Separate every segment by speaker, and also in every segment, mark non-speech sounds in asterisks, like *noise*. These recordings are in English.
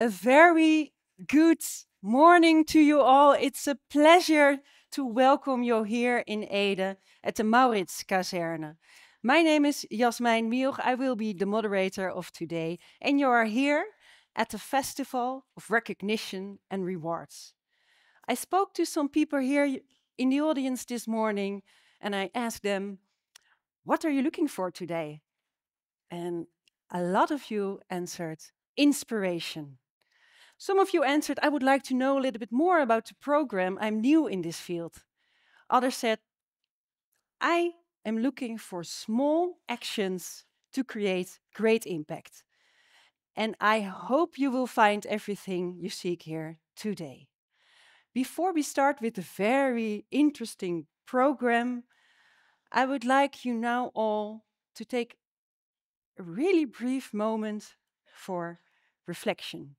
Speaker 1: A very good morning to you all. It's a pleasure to welcome you here in Ede at the Mauritskazerne. My name is Jasmijn Mioch. I will be the moderator of today, and you are here at the Festival of Recognition and Rewards. I spoke to some people here in the audience this morning, and I asked them, What are you looking for today? And a lot of you answered, Inspiration. Some of you answered, I would like to know a little bit more about the program. I'm new in this field. Others said, I am looking for small actions to create great impact. And I hope you will find everything you seek here today. Before we start with the very interesting program, I would like you now all to take a really brief moment for reflection.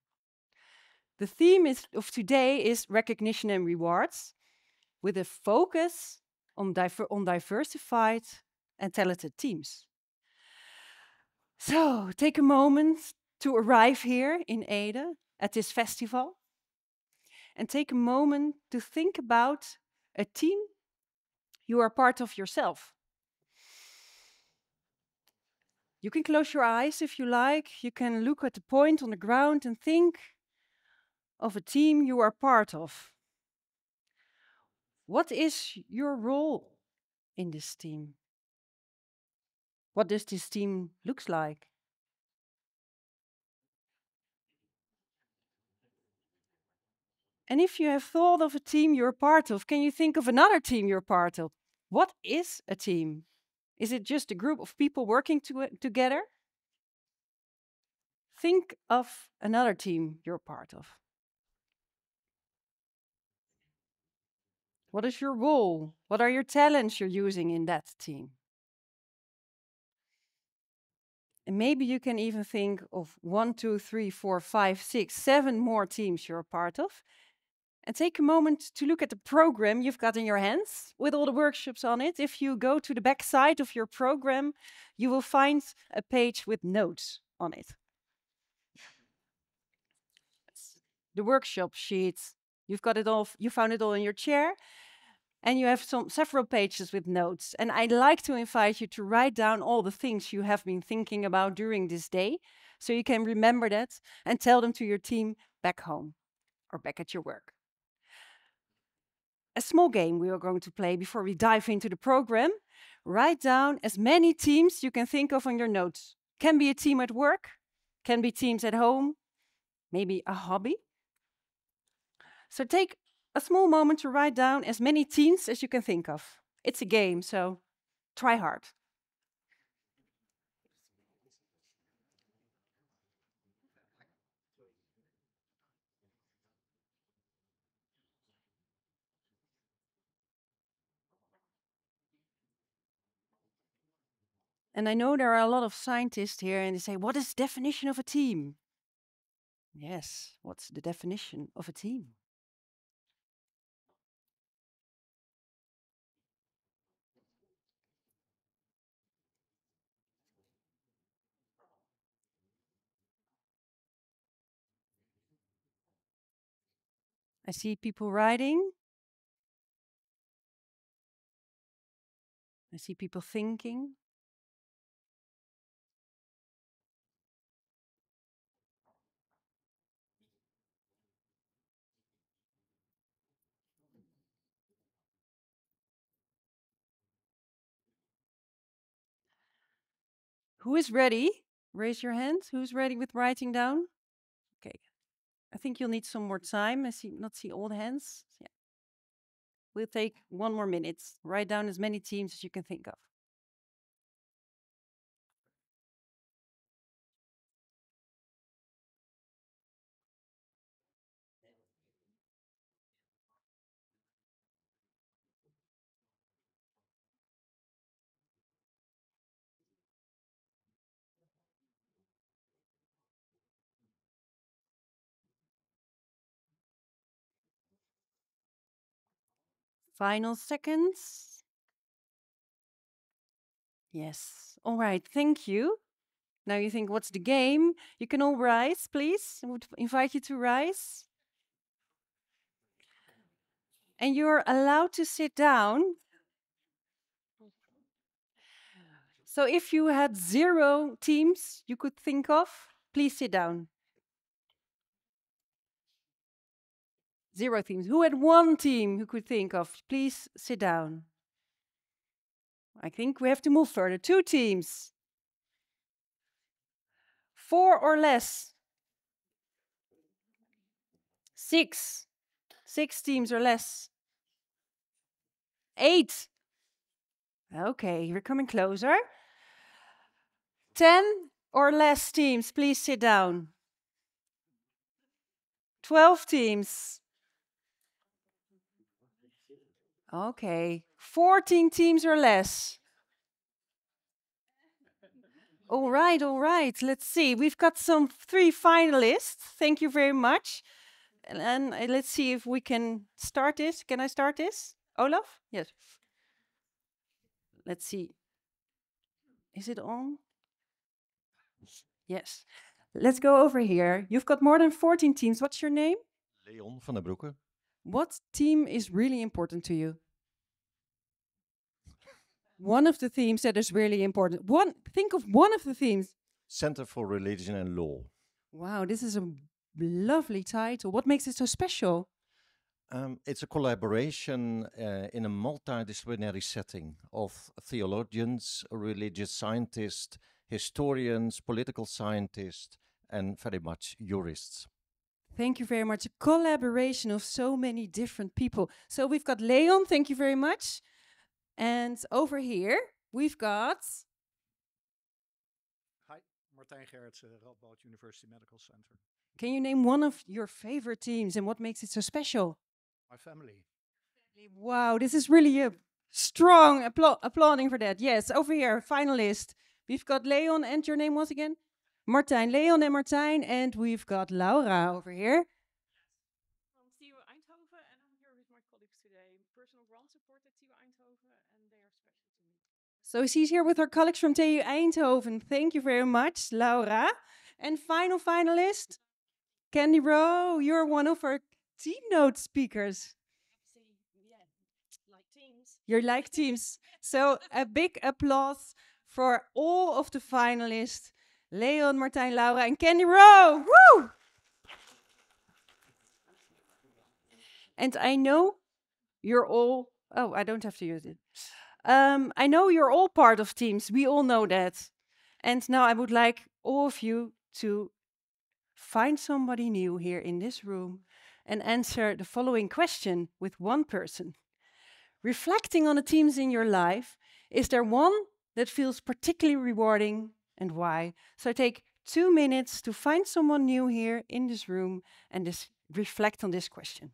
Speaker 1: The theme is, of today is recognition and rewards, with a focus on, diver on diversified and talented teams. So take a moment to arrive here in Ede at this festival and take a moment to think about a team you are part of yourself. You can close your eyes if you like. You can look at the point on the ground and think of a team you are part of. What is your role in this team? What does this team looks like? And if you have thought of a team you're part of, can you think of another team you're part of? What is a team? Is it just a group of people working to together? Think of another team you're part of. What is your role? What are your talents you're using in that team? And maybe you can even think of one, two, three, four, five, six, seven more teams you're a part of. And take a moment to look at the program you've got in your hands with all the workshops on it. If you go to the back side of your program, you will find a page with notes on it. The workshop sheet, you've got it all, you found it all in your chair and you have some several pages with notes. And I'd like to invite you to write down all the things you have been thinking about during this day, so you can remember that and tell them to your team back home or back at your work. A small game we are going to play before we dive into the program. Write down as many teams you can think of on your notes. Can be a team at work, can be teams at home, maybe a hobby. So take a small moment to write down as many teams as you can think of. It's a game, so try hard. And I know there are a lot of scientists here and they say, what is the definition of a team? Yes, what's the definition of a team? I see people writing. I see people thinking. Who is ready? Raise your hand. Who's ready with writing down? I think you'll need some more time. I see not see all the hands. Yeah. We'll take one more minute. Write down as many teams as you can think of. Final seconds. Yes. All right. Thank you. Now you think, what's the game? You can all rise, please. I would invite you to rise. And you're allowed to sit down. So if you had zero teams you could think of, please sit down. Zero teams. Who had one team who could think of? Please sit down. I think we have to move further. Two teams. Four or less. Six. Six teams or less. Eight. Okay, we're coming closer. Ten or less teams, please sit down. Twelve teams. Okay, 14 teams or less. All right, all right. Let's see. We've got some three finalists. Thank you very much. And, and let's see if we can start this. Can I start this? Olaf? Yes. Let's see. Is it on? Yes. Let's go over here. You've got more than 14 teams. What's your name?
Speaker 2: Leon van den Broeke.
Speaker 1: What theme is really important to you? one of the themes that is really important. One think of one of the themes.
Speaker 2: Center for Religion and Law.
Speaker 1: Wow, this is a lovely title. What makes it so special?
Speaker 2: Um, it's a collaboration uh, in a multidisciplinary setting of theologians, religious scientists, historians, political scientists, and very much jurists.
Speaker 1: Thank you very much. A collaboration of so many different people. So we've got Leon, thank you very much. And over here, we've got.
Speaker 3: Hi, Martijn Gerritsen, Radboud University Medical Center.
Speaker 1: Can you name one of your favorite teams and what makes it so special?
Speaker 3: My family.
Speaker 1: Wow, this is really a strong appla applauding for that. Yes, over here, finalist. We've got Leon and your name was again? Martijn. Leon and Martijn. And we've got Laura over here.
Speaker 4: From TU Eindhoven, and I'm here with my colleagues today. Personal grant support at TU Eindhoven, and they are special to me.
Speaker 1: So she's here with her colleagues from TU Eindhoven. Thank you very much, Laura. And final finalist, Candy Rowe. You're one of our keynote speakers.
Speaker 5: like teams.
Speaker 1: You're like teams. So a big applause for all of the finalists, Leon, Martijn, Laura, and Candy Rowe. Woo! And I know you're all, oh, I don't have to use it. Um, I know you're all part of teams. We all know that. And now I would like all of you to find somebody new here in this room and answer the following question with one person. Reflecting on the teams in your life, is there one that feels particularly rewarding and why? So take two minutes to find someone new here in this room and just reflect on this question.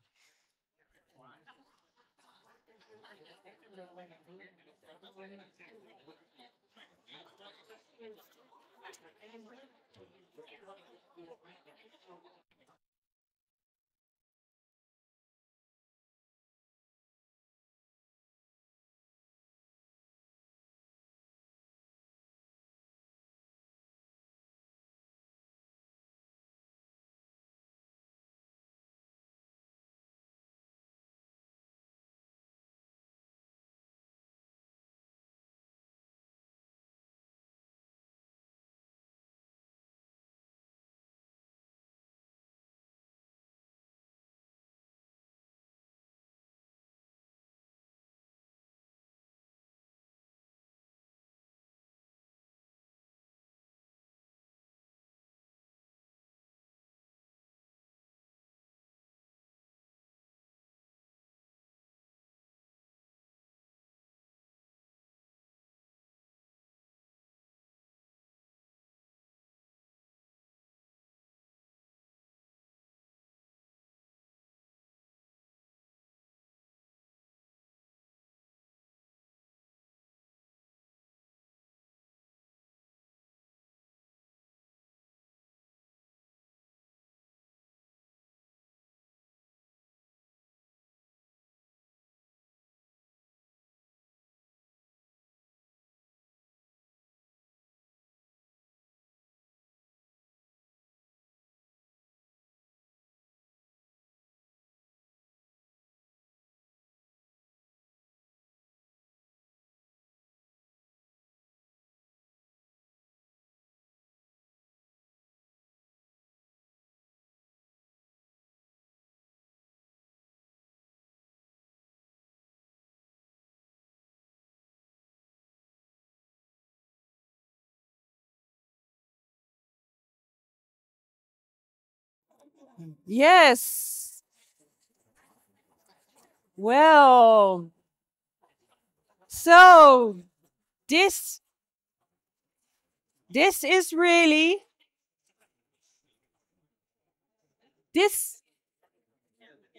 Speaker 1: Yes. Well, so this this is really this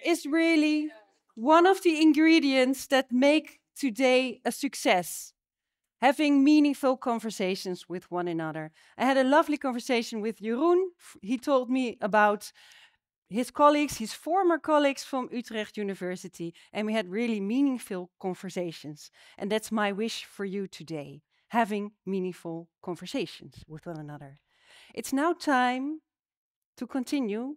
Speaker 1: is really one of the ingredients that make today a success having meaningful conversations with one another. I had a lovely conversation with Jeroen. He told me about his colleagues, his former colleagues from Utrecht University, and we had really meaningful conversations. And that's my wish for you today having meaningful conversations with one another. It's now time to continue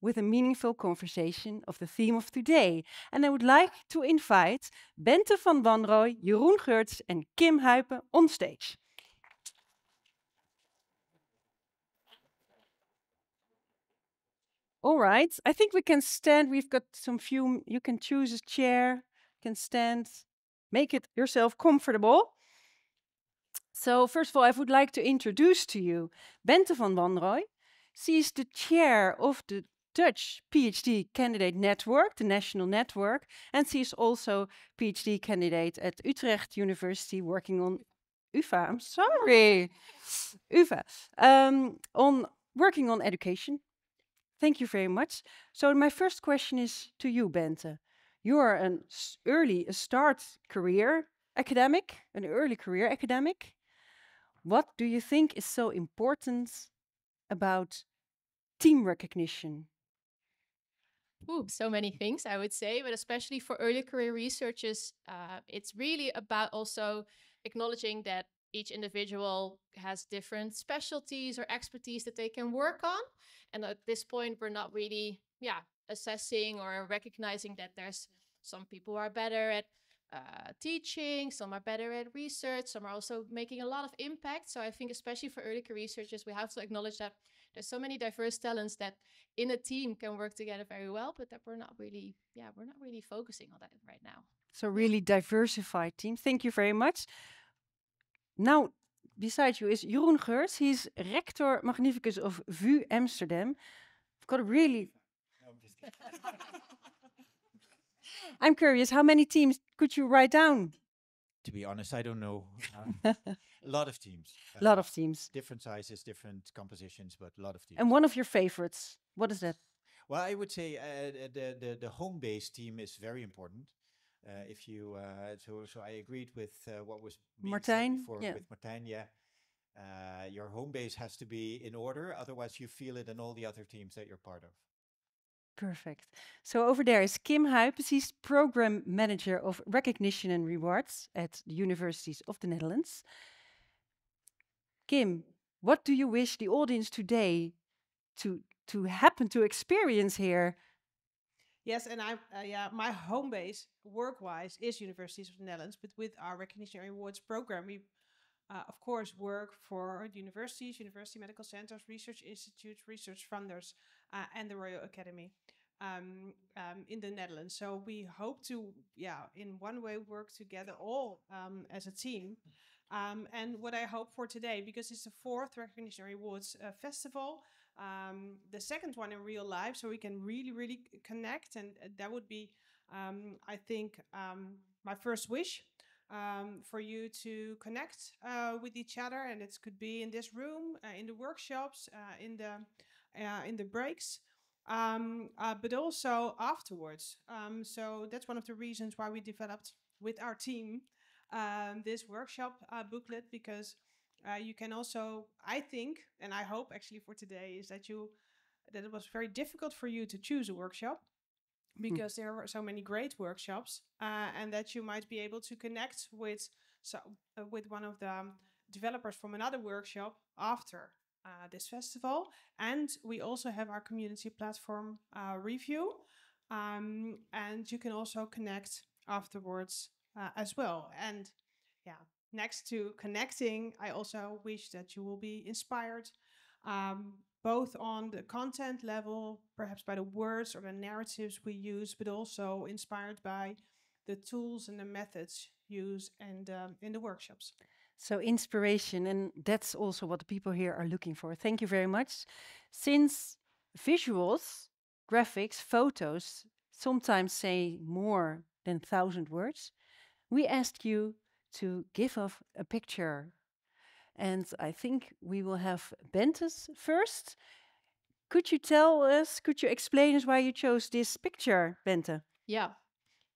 Speaker 1: with a meaningful conversation of the theme of today. And I would like to invite Benthe van Wanrooij, Jeroen Geurts, and Kim Huijpen on stage. All right, I think we can stand. We've got some few, you can choose a chair, can stand, make it yourself comfortable. So first of all, I would like to introduce to you Benthe van Wanrooij. She is the chair of the Dutch PhD candidate network, the national network, and she is also PhD candidate at Utrecht University working on UvA. I'm sorry, UvA, um, on working on education. Thank you very much. So my first question is to you, Benthe. You are an early start career academic, an early career academic. What do you think is so important about team recognition
Speaker 5: Ooh, so many things I would say, but especially for early career researchers, uh, it's really about also acknowledging that each individual has different specialties or expertise that they can work on. And at this point, we're not really, yeah, assessing or recognizing that there's some people who are better at uh, teaching, some are better at research, some are also making a lot of impact. So I think, especially for early career researchers, we have to acknowledge that there's so many diverse talents that in a team can work together very well, but that we're not really, yeah, we're not really focusing on that right now.
Speaker 1: So really diversified team. Thank you very much. Now, beside you is Jeroen Geurts. He's rector magnificus of VU Amsterdam. I've got a really. *laughs* I'm curious, how many teams could you write down?
Speaker 6: To be honest, I don't know. Um, *laughs* a lot of teams.
Speaker 1: A lot of teams.
Speaker 6: Different sizes, different compositions, but a lot of teams.
Speaker 1: And one of your favorites, what is that?
Speaker 6: Well, I would say uh, the, the the home base team is very important. Uh, if you uh, so so I agreed with uh, what was
Speaker 1: Martijn
Speaker 6: before
Speaker 1: yeah.
Speaker 6: with Martijn. Yeah, uh, your home base has to be in order, otherwise you feel it in all the other teams that you're part of.
Speaker 1: Perfect. So over there is Kim Huijpens. He's program manager of recognition and rewards at the universities of the Netherlands. Kim, what do you wish the audience today to to happen to experience here?
Speaker 7: Yes, and I uh, yeah, my home base work-wise is Universities of the Netherlands, but with our recognition and rewards program, we uh, of course work for universities, university medical centers, research institutes, research funders, uh, and the Royal Academy um, um, in the Netherlands. So we hope to, yeah, in one way work together all um, as a team. Um, and what I hope for today, because it's the fourth Recognition Rewards uh, Festival, um, the second one in real life, so we can really, really connect. And uh, that would be, um, I think, my first wish. Um, for you to connect uh, with each other, and it could be in this room, uh, in the workshops, uh, in the in the breaks, um, but also afterwards. Um, so that's one of the reasons why we developed with our team um, this workshop uh, booklet because uh, you can also, I think, and I hope actually for today is that you that it was very difficult for you to choose a workshop hmm. because mm. there were so many great workshops uh, and that you might be able to connect with so uh, with one of the um, developers from another workshop after uh, this festival and we also have our community platform uh, review um, and you can also connect afterwards uh, as well. And yeah, next to connecting, I also wish that you will be inspired um, both on the content level, perhaps by the words or the narratives we use, but also inspired by the tools and the methods used and um, in the workshops.
Speaker 1: So inspiration, and that's also what the people here are looking for. Thank you very much. Since visuals, graphics, photos sometimes say more than thousand words, we asked you to give us a picture. And I think we will have Benthes first. Could you tell us, could you explain us why you chose this picture, Benthe?
Speaker 5: Yeah.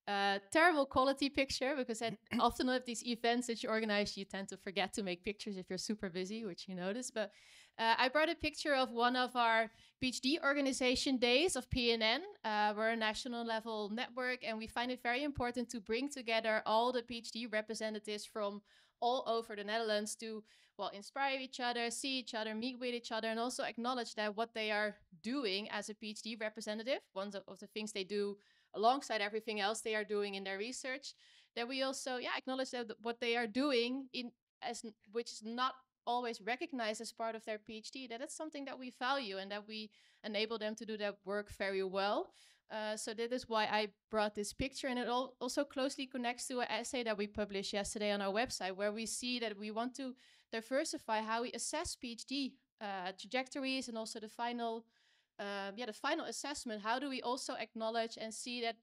Speaker 5: Uh, terrible quality picture because at *laughs* often at these events that you organize, you tend to forget to make pictures if you're super busy, which you notice. But uh, I brought a picture of one of our PhD organization days of PNN. Uh, we're a national level network, and we find it very important to bring together all the PhD representatives from all over the Netherlands to well inspire each other, see each other, meet with each other, and also acknowledge that what they are doing as a PhD representative, one of the things they do alongside everything else they are doing in their research, that we also yeah acknowledge that what they are doing in as which is not always recognize as part of their PhD, that it's something that we value and that we enable them to do that work very well. Uh, so that is why I brought this picture, and it al also closely connects to an essay that we published yesterday on our website, where we see that we want to diversify how we assess PhD uh, trajectories and also the final um, yeah, the final assessment, how do we also acknowledge and see that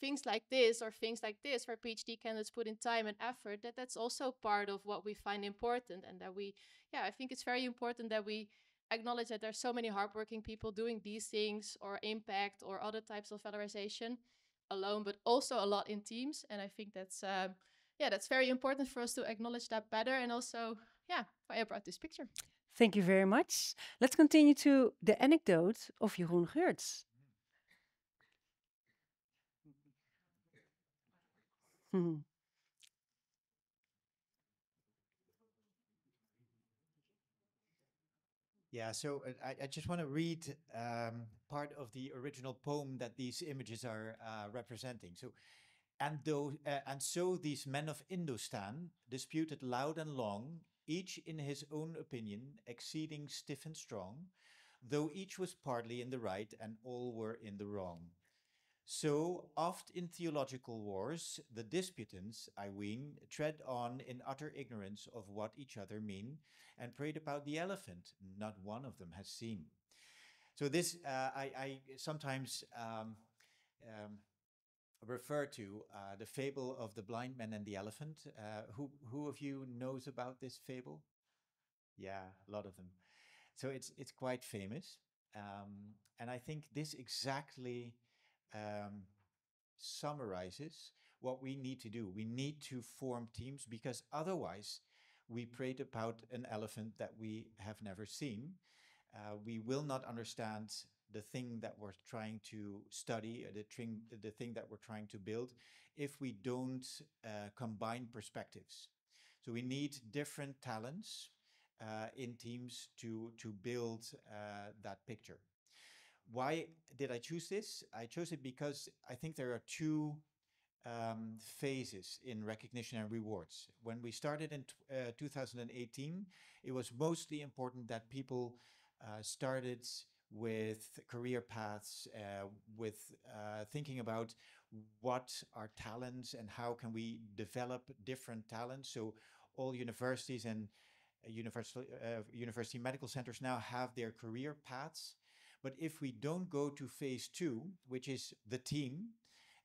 Speaker 5: things like this or things like this where PhD candidates put in time and effort, that that's also part of what we find important and that we, yeah, I think it's very important that we acknowledge that there's so many hardworking people doing these things or impact or other types of valorization alone, but also a lot in teams. And I think that's, um, yeah, that's very important for us to acknowledge that better. And also, yeah, why I brought this picture.
Speaker 1: Thank you very much. Let's continue to the anecdote of Jeroen Geurts.
Speaker 6: Yeah, so uh, I, I just want to read um, part of the original poem that these images are uh, representing. So, and though, uh, and so these men of Indostan disputed loud and long each in his own opinion exceeding stiff and strong, though each was partly in the right and all were in the wrong. So, oft in theological wars, the disputants, I ween, tread on in utter ignorance of what each other mean, and prate about the elephant not one of them has seen. So this, uh, I, I, sometimes um, um, refer to uh, the fable of the blind man and the elephant. Uh, who who of you knows about this fable? Yeah, a lot of them. So it's it's quite famous, um, and I think this exactly um, summarizes what we need to do. We need to form teams because otherwise we prate about an elephant that we have never seen. Uh, we will not understand the thing that we're trying to study, uh, the thing, the thing that we're trying to build, if we don't uh, combine perspectives. So we need different talents uh, in teams to, to build uh, that picture. Why did I choose this? I chose it because I think there are two um, phases in recognition and rewards. When we started in uh, 2018, it was mostly important that people uh, started with career paths, uh, with uh, thinking about what are talents and how can we develop different talents. So all universities and uh, university, uh, university medical centers now have their career paths. But if we don't go to phase two, which is the team,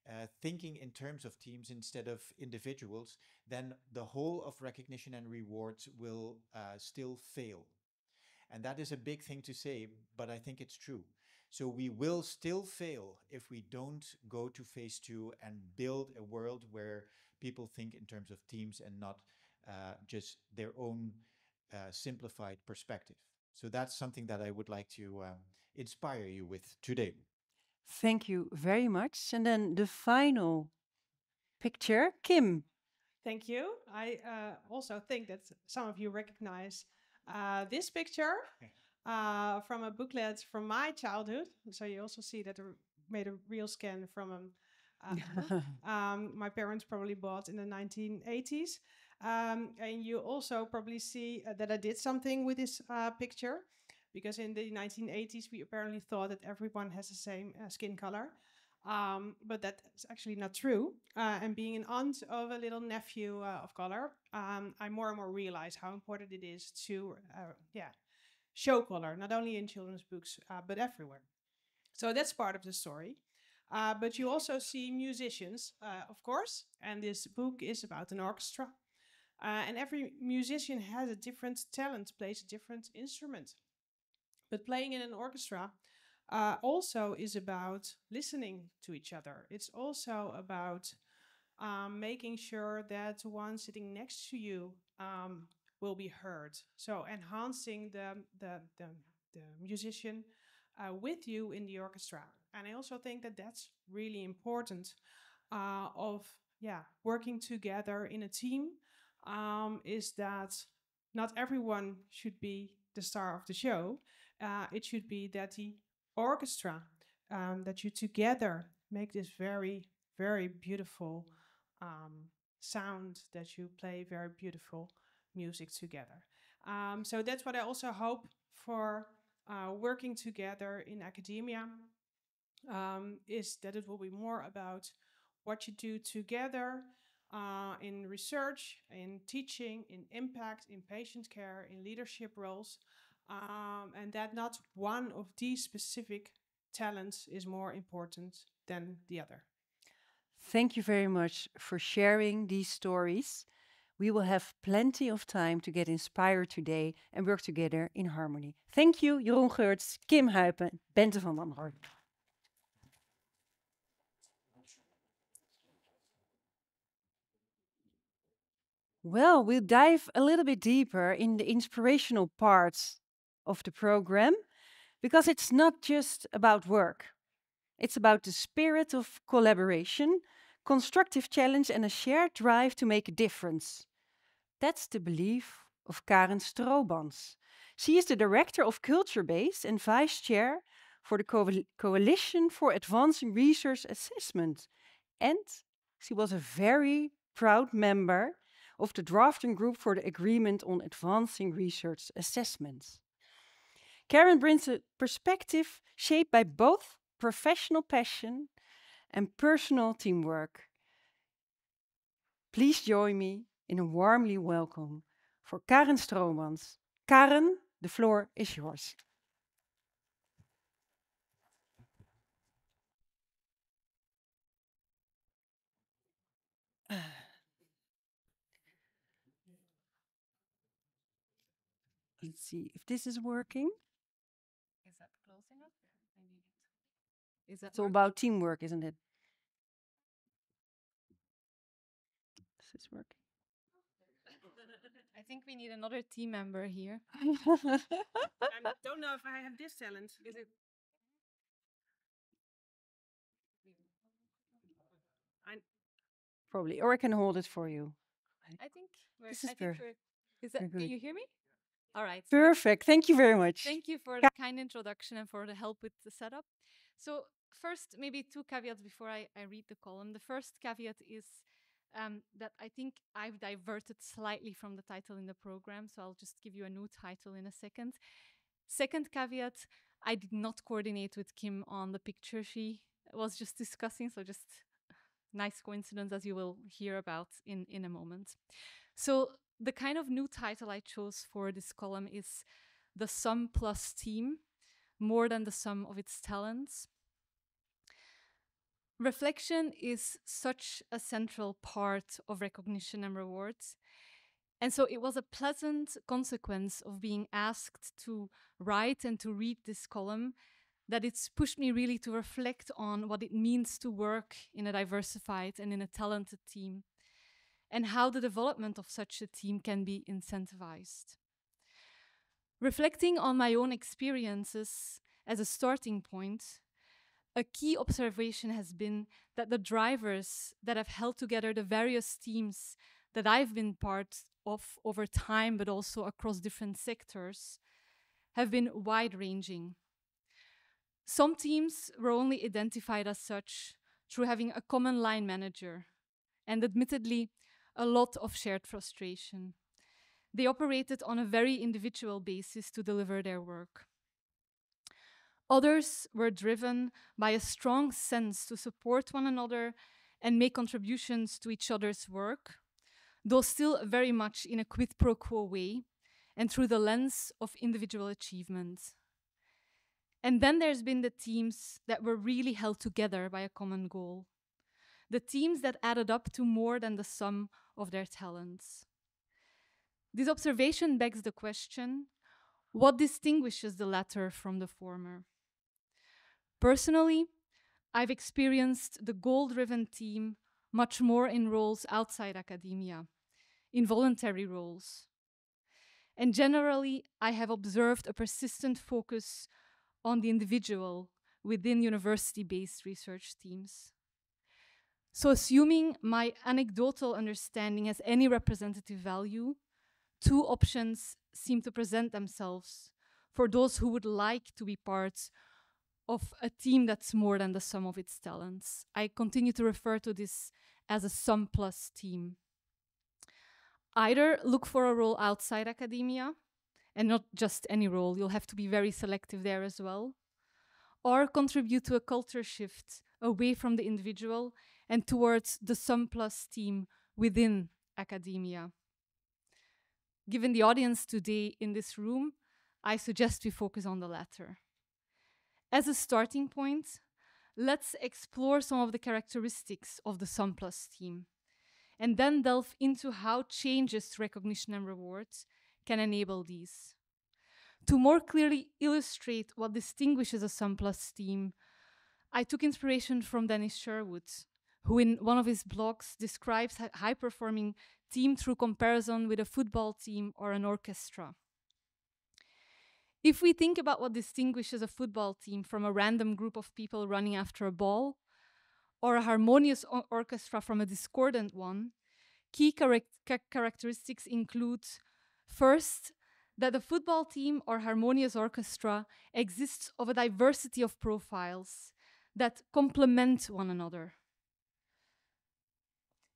Speaker 6: uh, thinking in terms of teams instead of individuals, then the whole of recognition and rewards will uh, still fail. And that is a big thing to say, but I think it's true. So we will still fail if we don't go to phase two and build a world where people think in terms of teams and not uh, just their own uh, simplified perspective. So that's something that I would like to uh, inspire you with today.
Speaker 1: Thank you very much. And then the final picture, Kim.
Speaker 7: Thank you. I uh, also think that some of you recognize uh, this picture uh, from a booklet from my childhood. So you also see that I made a real scan from a uh, *laughs* um, my parents probably bought in the 1980s. Um, and you also probably see uh, that I did something with this uh, picture because in the 1980s we apparently thought that everyone has the same uh, skin color. Um, but that's actually not true. Uh, and being an aunt of a little nephew uh, of color, um, I more and more realize how important it is to, uh, yeah, show color, not only in children's books, but everywhere. So that's part of the story. But you also see musicians, of course, and this book is about an orchestra. Uh, and every musician has a different talent, plays a different instrument. But playing in an orchestra uh, also is about listening to each other. It's also about um, making sure that the one sitting next to you um, will be heard. So enhancing the the the, the musician uh, with you in the orchestra. And I also think that that's really important. Uh, of yeah, working together in a team um, is that not everyone should be the star of the show. Uh, it should be that the orchestra, um, that you together make this very, very beautiful um, sound, that you play very beautiful music together. Um, so that's what I also hope for uh, working together in academia um, is that it will be more about what you do together uh, in research, in teaching, in impact, in patient care, in leadership roles, um, and that not one of these specific talents is more important than the other.
Speaker 1: Thank you very much for sharing these stories. We will have plenty of time to get inspired today and work together in harmony. Thank you, Jeroen Geurts, Kim Huijpen, Benthe van Wanrooij. Well, we'll dive a little bit deeper in the inspirational parts of the program because it's not just about work. It's about the spirit of collaboration, constructive challenge, and a shared drive to make a difference. That's the belief of Karen Stroobants. She is the director of Culture Base and vice chair for the Co Coalition for Advancing Research Assessment. And she was a very proud member of the drafting group for the Agreement on Advancing Research Assessments. Karen brings a perspective shaped by both professional passion and personal teamwork. Please join me in a warmly welcome for Karen Stroobants. Karen, the floor is yours. *sighs* Let's see if this is working.
Speaker 8: Is that close enough? Is that
Speaker 1: all
Speaker 8: working?
Speaker 1: about teamwork, isn't it? This is working. *laughs*
Speaker 8: I think we need another team member here.
Speaker 7: I *laughs* *laughs* don't know if I have this talent.
Speaker 8: Is it?
Speaker 1: Probably, or I can hold it for you.
Speaker 8: I think we're,
Speaker 1: This is
Speaker 8: I think we're, is that, can you hear me? All right.
Speaker 1: Perfect. Thank you very much.
Speaker 8: Thank you for the kind introduction and for the help with the setup. So first, maybe two caveats before I, I read the column. The first caveat is um, that I think I've diverted slightly from the title in the program, so I'll just give you a new title in a second. Second caveat, I did not coordinate with Kim on the picture she was just discussing, so just nice coincidence as you will hear about in, in a moment. So the kind of new title I chose for this column is The Sum Plus Team, More Than the Sum of Its Talents. Reflection is such a central part of recognition and rewards. And so it was a pleasant consequence of being asked to write and to read this column that it's pushed me really to reflect on what it means to work in a diversified and in a talented team and how the development of such a team can be incentivized. Reflecting on my own experiences as a starting point, a key observation has been that the drivers that have held together the various teams that I've been part of over time, but also across different sectors, have been wide ranging. Some teams were only identified as such through having a common line manager, and admittedly, a lot of shared frustration. They operated on a very individual basis to deliver their work. Others were driven by a strong sense to support one another and make contributions to each other's work, though still very much in a quid pro quo way, and through the lens of individual achievement. And then there's been the teams that were really held together by a common goal. The teams that added up to more than the sum of their talents. This observation begs the question what distinguishes the latter from the former? Personally, I've experienced the goal driven team much more in roles outside academia, in voluntary roles. And generally, I have observed a persistent focus on the individual within university based research teams. So, assuming my anecdotal understanding has any representative value, two options seem to present themselves for those who would like to be part of a team that's more than the sum of its talents. I continue to refer to this as a sum plus team. Either look for a role outside academia, and not just any role, you'll have to be very selective there as well, or contribute to a culture shift away from the individual and towards the sum plus team within academia. Given the audience today in this room, I suggest we focus on the latter. As a starting point, let's explore some of the characteristics of the Sum Plus team, and then delve into how changes to recognition and rewards can enable these. To more clearly illustrate what distinguishes a Sum Plus team, I took inspiration from Dennis Sherwood, who in one of his blogs describes a high performing team through comparison with a football team or an orchestra. If we think about what distinguishes a football team from a random group of people running after a ball, or a harmonious orchestra from a discordant one, key char characteristics include first, that the football team or harmonious orchestra exists of a diversity of profiles that complement one another.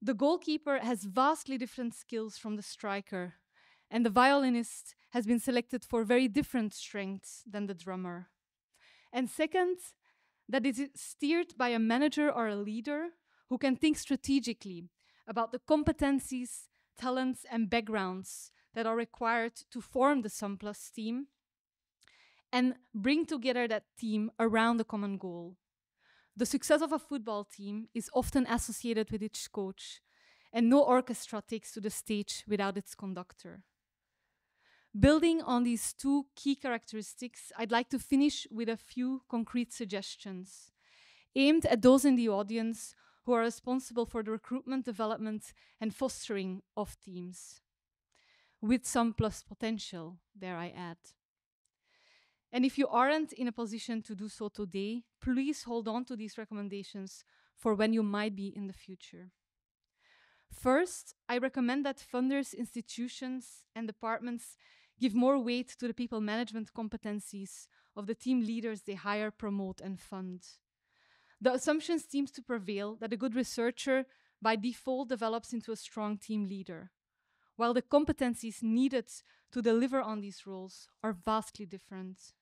Speaker 8: The goalkeeper has vastly different skills from the striker, and the violinist has been selected for very different strengths than the drummer. And second, that it is steered by a manager or a leader who can think strategically about the competencies, talents, and backgrounds that are required to form the SumPlus team and bring together that team around a common goal. The success of a football team is often associated with its coach, and no orchestra takes to the stage without its conductor. Building on these two key characteristics, I'd like to finish with a few concrete suggestions aimed at those in the audience who are responsible for the recruitment, development, and fostering of teams, with Sum Plus potential, dare I add. And if you aren't in a position to do so today, please hold on to these recommendations for when you might be in the future. First, I recommend that funders, institutions, and departments give more weight to the people management competencies of the team leaders they hire, promote, and fund. The assumption seems to prevail that a good researcher by default develops into a strong team leader, while the competencies needed to deliver on these roles are vastly different.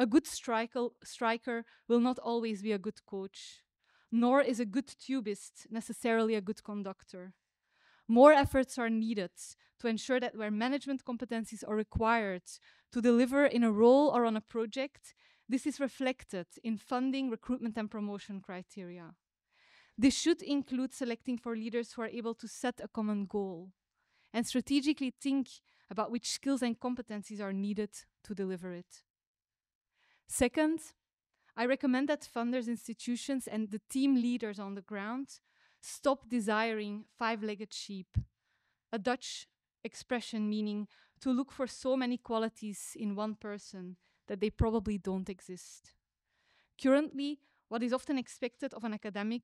Speaker 8: A good striker will not always be a good coach, nor is a good tubist necessarily a good conductor. More efforts are needed to ensure that where management competencies are required to deliver in a role or on a project, this is reflected in funding, recruitment, and promotion criteria. This should include selecting for leaders who are able to set a common goal and strategically think about which skills and competencies are needed to deliver it. Second, I recommend that funders, institutions, and the team leaders on the ground stop desiring five legged sheep, a Dutch expression meaning to look for so many qualities in one person that they probably don't exist. Currently, what is often expected of an academic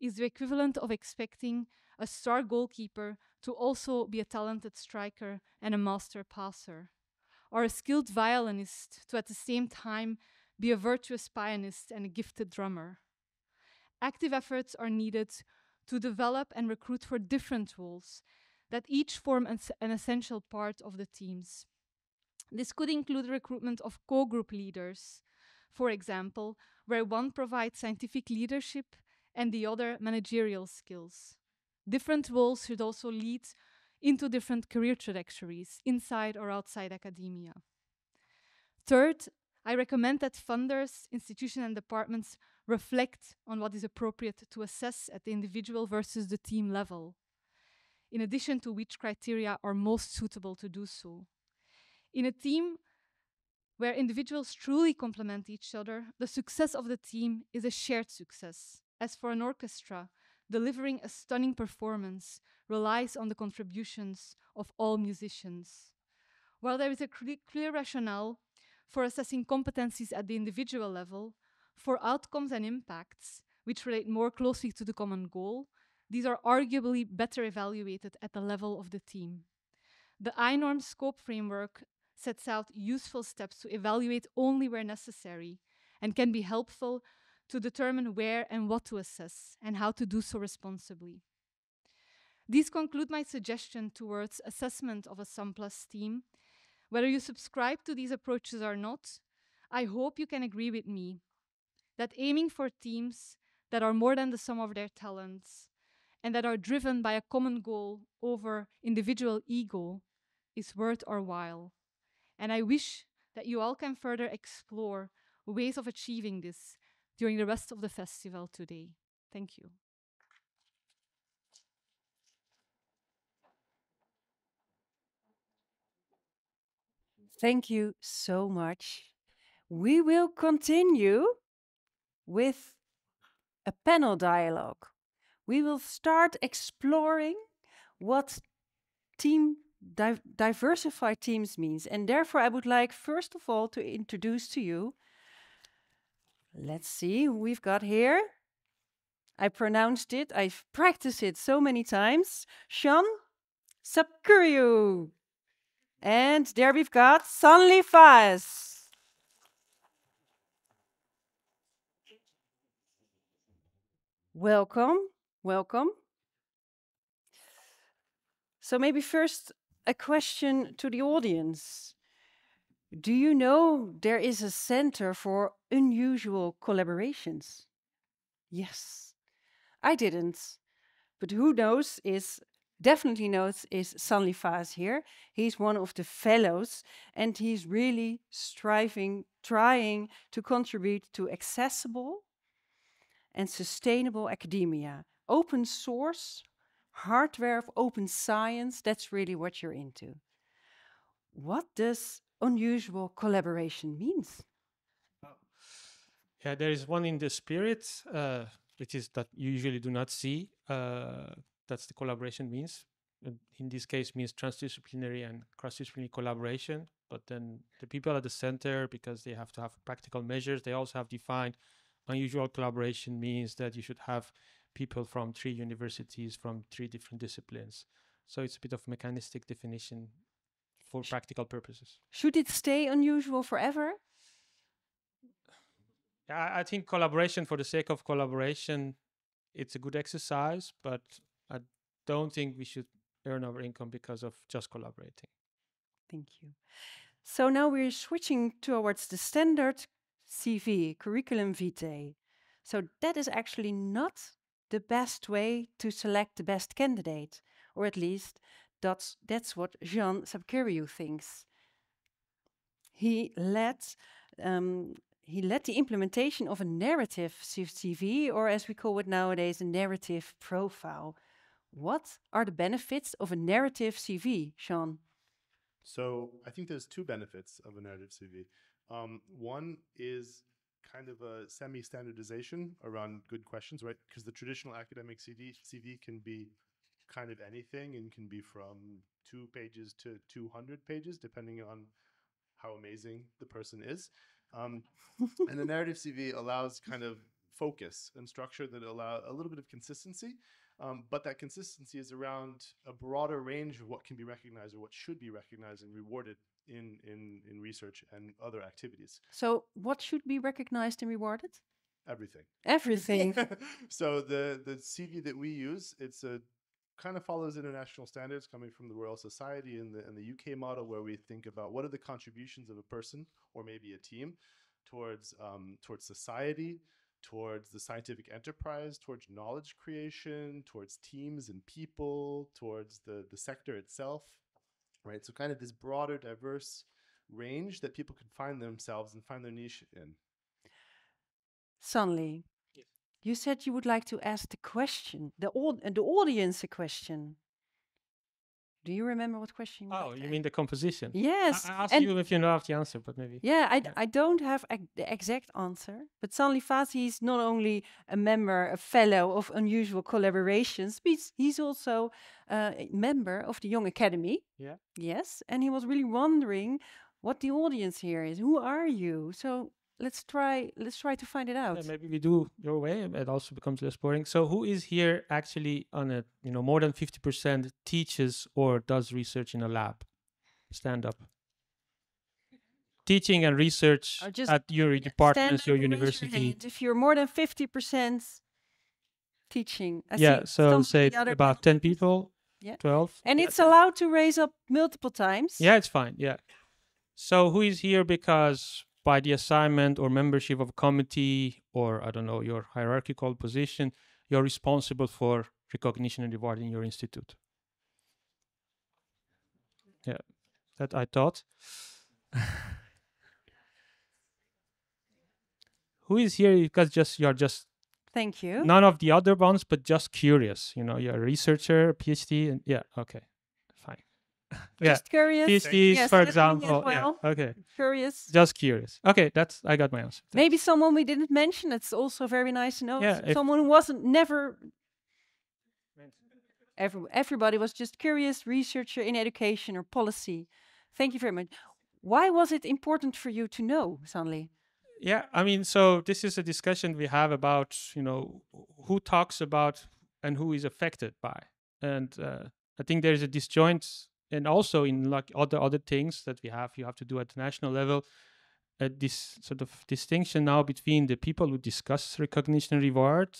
Speaker 8: is the equivalent of expecting a star goalkeeper to also be a talented striker and a master passer or a skilled violinist to at the same time be a virtuous pianist and a gifted drummer. Active efforts are needed to develop and recruit for different roles that each form an essential part of the teams. This could include recruitment of co group leaders, for example, where one provides scientific leadership and the other managerial skills. Different roles should also lead into different career trajectories inside or outside academia. Third, I recommend that funders, institutions, and departments reflect on what is appropriate to assess at the individual versus the team level, in addition to which criteria are most suitable to do so. In a team where individuals truly complement each other, the success of the team is a shared success. As for an orchestra, delivering a stunning performance relies on the contributions of all musicians. While there is a clear rationale for assessing competencies at the individual level, for outcomes and impacts, which relate more closely to the common goal, these are arguably better evaluated at the level of the team. The INORMS scope framework sets out useful steps to evaluate only where necessary and can be helpful to determine where and what to assess and how to do so responsibly. These conclude my suggestion towards assessment of a Sum Plus team. Whether you subscribe to these approaches or not, I hope you can agree with me that aiming for teams that are more than the sum of their talents and that are driven by a common goal over individual ego is worth our while. And I wish that you all can further explore ways of achieving this during the rest of the festival today. Thank you.
Speaker 1: Thank you so much. We will continue with a panel dialogue. We will start exploring what team di diversified teams means. And therefore, I would like, first of all, to introduce to you. Let's see who we've got here. I pronounced it, I've practiced it so many times. Sean Sapcariu. And there we've got Sanli Faez. Welcome, welcome. So maybe first a question to the audience. Do you know there is a center for unusual collaborations? Yes, I didn't. But who knows is definitely knows is Sanli Faez here. He's one of the fellows and he's really striving, trying to contribute to accessible and sustainable academia. Open source, hardware of open science, that's really what you're into. What does unusual collaboration means?
Speaker 9: Yeah, there is one in the spirit, uh, which is that you usually do not see. Uh, that's the collaboration means. In this case, means transdisciplinary and cross-disciplinary collaboration. But then the people at the center, because they have to have practical measures, they also have defined unusual collaboration means that you should have people from three universities from three different disciplines. So it's a bit of mechanistic definition for practical purposes.
Speaker 1: Should it stay unusual forever?
Speaker 9: Yeah, I think collaboration for the sake of collaboration, it's a good exercise, but I don't think we should earn our income because of just collaborating.
Speaker 1: Thank you. So now we're switching towards the standard CV, curriculum vitae. So that is actually not the best way to select the best candidate, or at least that's, that's what Sean Sapcariu thinks. He led, um, he led the implementation of a narrative CV, or as we call it nowadays, a narrative profile. What are the benefits of a narrative CV, Sean?
Speaker 10: So I think there's two benefits of a narrative CV. Um, one is kind of a semi-standardization around good questions, right? Because the traditional academic CV can be kind of anything and can be from two pages to 200 pages, depending on how amazing the person is. Um, and the narrative CV allows kind of focus and structure that allow a little bit of consistency. Um, but that consistency is around a broader range of what can be recognized or what should be recognized and rewarded in, in, in research and other activities.
Speaker 1: So, what should be recognized and rewarded?
Speaker 10: Everything.
Speaker 1: Everything. *laughs*
Speaker 10: so the the CV that we use, it's a kind of follows international standards coming from the Royal Society and the and the UK model, where we think about what are the contributions of a person or maybe a team towards um, towards society, towards the scientific enterprise, towards knowledge creation, towards teams and people, towards the, the sector itself, right? So, kind of this broader, diverse range that people can find themselves and find their niche in.
Speaker 1: Sanli, you said you would like to ask the question, the, the audience a question. Do you remember what question? you
Speaker 9: Oh, you mean the composition?
Speaker 1: Yes.
Speaker 9: I, I asked you if you know the answer, but maybe.
Speaker 1: yeah, I,
Speaker 9: Yeah.
Speaker 1: I don't have the exact answer, but Sanli Faez is not only a member, a fellow of Unusual Collaborations, but he's, he's also uh, a member of the Young Academy.
Speaker 9: Yeah.
Speaker 1: Yes, and he was really wondering what the audience here is. Who are you? So let's try. Let's try to find it out.
Speaker 9: Yeah, maybe we do your way. It also becomes less boring. So, who is here actually on a you know more than fifty percent teaches or does research in a lab? Stand up. Teaching and research
Speaker 1: just
Speaker 9: at your departments, your
Speaker 1: up and raise
Speaker 9: university.
Speaker 1: hand if you're more than fifty percent teaching. I
Speaker 9: yeah,
Speaker 1: see
Speaker 9: so say about ten people,
Speaker 1: Yeah.
Speaker 9: twelve.
Speaker 1: And
Speaker 9: Yeah,
Speaker 1: it's allowed to raise up multiple times.
Speaker 9: Yeah, it's fine. Yeah. So who is here because by the assignment or membership of a committee or I don't know your hierarchical position, you're responsible for recognition and reward in your institute. Yeah, that I thought. *laughs* who is here because just you're just
Speaker 1: Thank you.
Speaker 9: none of the other ones, but just curious. You know, you're a researcher, PhD, and yeah, okay. Yeah,
Speaker 1: Just curious.
Speaker 9: PhDs,
Speaker 1: Yes,
Speaker 9: for
Speaker 1: that's me as
Speaker 9: example.
Speaker 1: well.
Speaker 9: Yeah, okay,
Speaker 1: Curious.
Speaker 9: just curious. Okay, that's I got my answer.
Speaker 1: Maybe someone we didn't mention. It's also very nice to know.
Speaker 9: Yeah,
Speaker 1: someone who wasn't never. Every, everybody was just curious researcher in education or policy. Thank you very much. Why was it important for you to know, Sanli?
Speaker 9: Yeah, I mean, so this is a discussion we have about, you know, who talks about and who is affected by, and uh, I think there is a disjoint, and also in like other other things that we have, you have to do at the national level, uh, this sort of distinction now between the people who discuss recognition reward,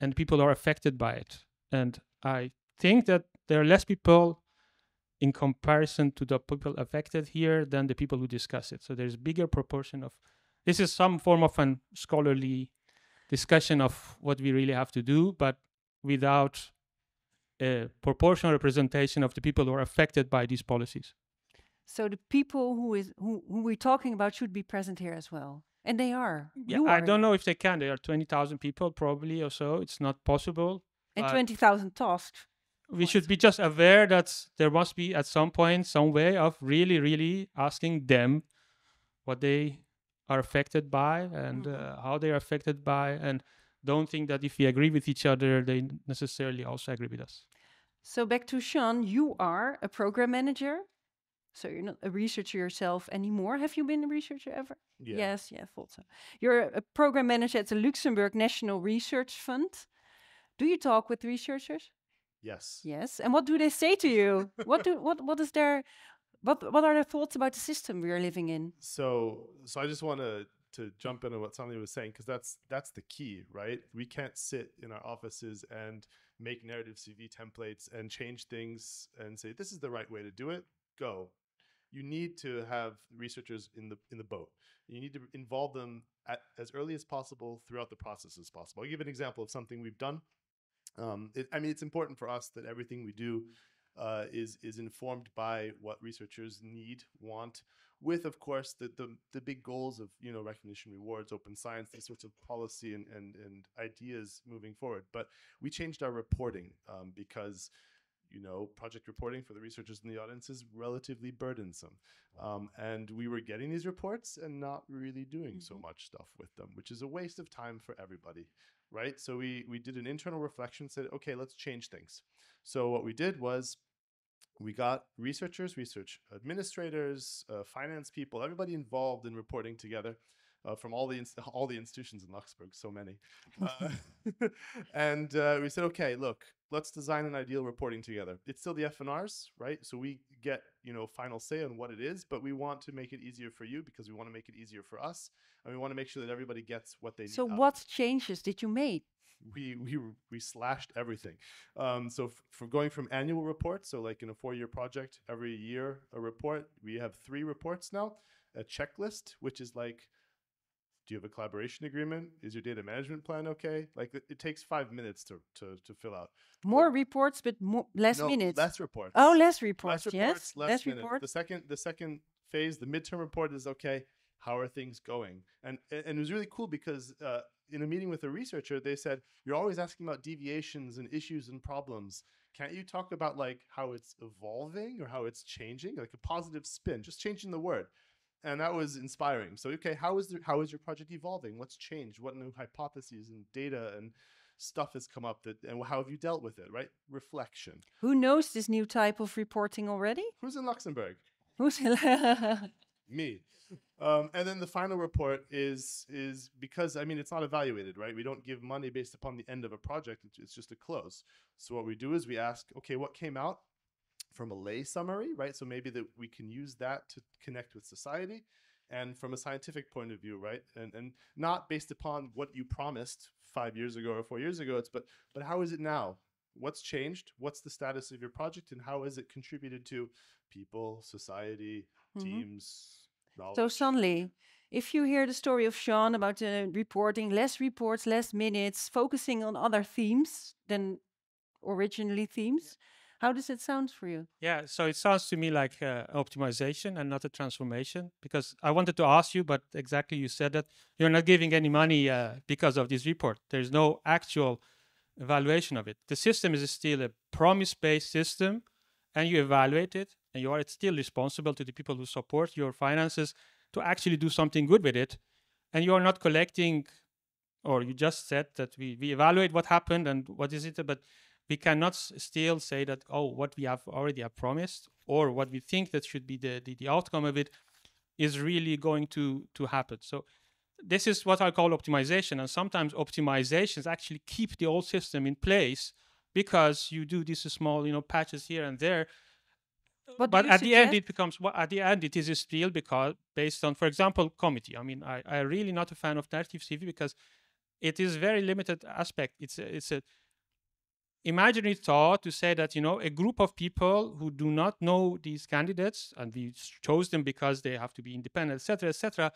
Speaker 9: and people who are affected by it, and I think that there are less people in comparison to the people affected here than the people who discuss it. So there's bigger proportion of this is some form of an scholarly discussion of what we really have to do, but without a proportional representation of the people who are affected by these policies.
Speaker 1: So the people who is who, who we're talking about should be present here as well, and they are.
Speaker 9: Yeah,
Speaker 1: You
Speaker 9: I
Speaker 1: are
Speaker 9: don't know if they can. There are twenty thousand people probably or so. It's not possible.
Speaker 1: And twenty thousand tasks.
Speaker 9: we should be just aware that there must be at some point some way of really, really asking them what they are affected by and
Speaker 1: Mhm.
Speaker 9: uh, how they are affected by, and don't think that if we agree with each other, they necessarily also agree with us.
Speaker 1: So back to Sean, you are a program manager. So you're not a researcher yourself anymore. Have you been a researcher ever?
Speaker 10: Yeah.
Speaker 1: Yes, yeah, thought so. You're a program manager at the Luxembourg National Research Fund. Do you talk with researchers?
Speaker 10: Yes.
Speaker 1: Yes. And what do they say to you? what do what what is their what what are their thoughts about the system we are living in?
Speaker 10: So, so I just want to to jump into what somebody was saying because that's that's the key, right? We can't sit in our offices and make narrative CV templates and change things and say this is the right way to do it. Go. You need to have researchers in the in the boat. You need to involve them at, as early as possible throughout the process as possible. I'll give an example of something we've done. Um, it, I mean, it's important for us that everything we do uh, is is informed by what researchers need, want, with of course the, the the big goals of you know recognition, rewards, open science, these sorts of policy and and, and ideas moving forward. But we changed our reporting um, because you know project reporting for the researchers in the audience is relatively burdensome, um, and we were getting these reports and not really doing so much stuff with them, which is a waste of time for everybody right? So we we did an internal reflection, said, okay, let's change things. So what we did was we got researchers, research administrators, uh, finance people, everybody involved in reporting together. Uh, from all the inst- *laughs* all the institutions in Luxembourg, so many, uh, *laughs* and uh, we said, okay, look, let's design an ideal reporting together. It's still the FNRs, right? So we get you know final say on what it is, but we want to make it easier for you because we want to make it easier for us, and we want to make sure that everybody gets what they
Speaker 1: So
Speaker 10: need. out of
Speaker 1: what changes did you make?
Speaker 10: We we we slashed everything. Um, so from going from annual reports, so like in a four year project, every year a report. We have three reports now. A checklist, which is like Do you have a collaboration agreement? Is your data management plan okay? Like it, it takes five minutes to, to, to fill out.
Speaker 1: More reports, but mo- less
Speaker 10: no,
Speaker 1: minutes.
Speaker 10: Less reports.
Speaker 1: Oh, less reports.
Speaker 10: less
Speaker 1: yes,
Speaker 10: less,
Speaker 1: less reports.
Speaker 10: The second, the second phase, the midterm report is okay. How are things going? And and and it was really cool because uh, in a meeting with a researcher, they said you're always asking about deviations and issues and problems. Can't you talk about like how it's evolving or how it's changing, like a positive spin, just changing the word? And that was inspiring. So okay, how is the, how is your project evolving? What's changed? What new hypotheses and data and stuff has come up that and how have you dealt with it? Right? Reflection.
Speaker 1: Who knows this new type of reporting already?
Speaker 10: Who's in Luxembourg?
Speaker 1: Who's *laughs*
Speaker 10: me. Um, and then the final report is is because I mean it's not evaluated, right? We don't give money based upon the end of a project. It's, just a close. So what we do is we ask, okay, what came out from a lay summary, right? So maybe that we can use that to connect with society, and from a scientific point of view, right? And and not based upon what you promised five years ago or four years ago. It's but but how is it now? What's changed? What's the status of your project, and how has it contributed to people, society,
Speaker 1: Mhm.
Speaker 10: teams?
Speaker 1: So Sanli, if you hear the story of Sean about uh, reporting less reports, less minutes, focusing on other themes than originally themes, how does it sound for you?
Speaker 9: Yeah, so it sounds to me like uh, optimization and not a transformation. Because I wanted to ask you, but exactly you said that you're not giving any money uh, because of this report. There's no actual evaluation of it. The system is still a promise-based system, and you evaluate it, and you are still responsible to the people who support your finances to actually do something good with it. And you are not collecting, or you just said that we, we evaluate what happened and what is it, but we cannot still say that oh what we have already have promised or what we think that should be the, the, the outcome of it is really going to to happen so this is what i call optimization and sometimes optimizations actually keep the old system in place because you do these small you know patches here and there
Speaker 1: What
Speaker 9: but at the end it becomes well, at the end it is still because based on for example committee i mean i i really not a fan of narrative cv because it is very limited aspect. It's a, it's a imaginary thought to say that you know a group of people who do not know these candidates and we chose them because they have to be independent etc etc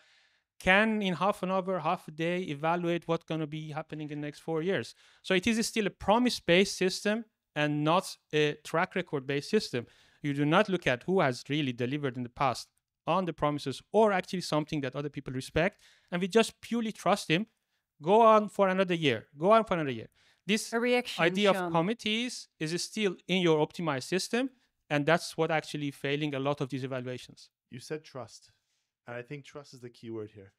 Speaker 9: can in half an hour half a day evaluate what's going to be happening in the next four years. So it is still a promise based system and not a track record based system you do not look at who has really delivered in the past on the promises or actually something that other people respect and we just purely trust him go on for another year go on for another year this
Speaker 1: A reaction,
Speaker 9: idea of committees is still in your optimized system and that's what actually failing a lot of these evaluations
Speaker 10: You said trust. And I think trust is the key word here.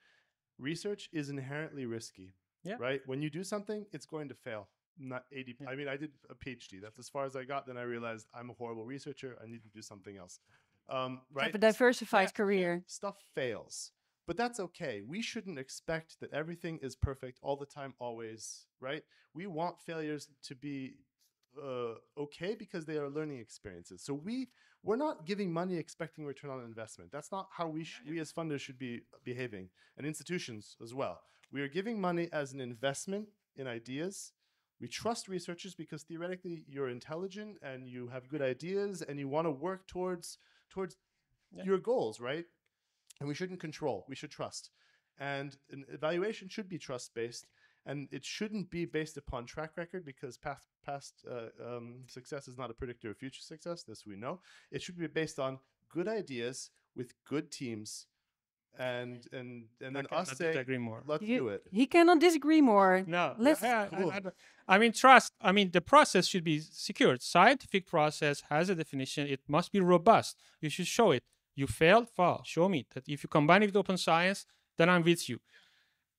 Speaker 10: Research is inherently risky.
Speaker 9: Yeah.
Speaker 10: Right? When you do something, it's going to fail. Not 80. I mean, I did a PhD. That's as far as I got. Then I realized I'm a horrible researcher. I need to do something else. Um, right?
Speaker 1: Have a diversified
Speaker 10: Yeah,
Speaker 1: career.
Speaker 10: Stuff fails. But that's okay. We shouldn't expect that everything is perfect all the time, always, right? We want failures to be uh, okay because they are learning experiences. So we we're not giving money expecting return on investment. That's not how we sh- we as funders should be behaving, and institutions as well. We are giving money as an investment in ideas. We trust researchers because theoretically you're intelligent and you have good ideas and you want to work towards towards your goals, right? And we shouldn't control. We should trust. And an evaluation should be trust based, and it shouldn't be based upon track record because past past uh, um, success is not a predictor of future success. This we know. It should be based on good ideas with good teams, and and and then us
Speaker 9: cannot
Speaker 10: saying,
Speaker 9: disagree more.
Speaker 10: "Let's
Speaker 1: You-
Speaker 10: do it."
Speaker 1: He cannot disagree more.
Speaker 9: No,
Speaker 1: Let's.
Speaker 9: yeah, I-
Speaker 10: Cool.
Speaker 9: I, don't- I mean, trust. I mean, the process should be secured. Scientific process has a definition. It must be robust. You should show it. You failed, fall. Show me that if you combine it with open science, then I'm with you.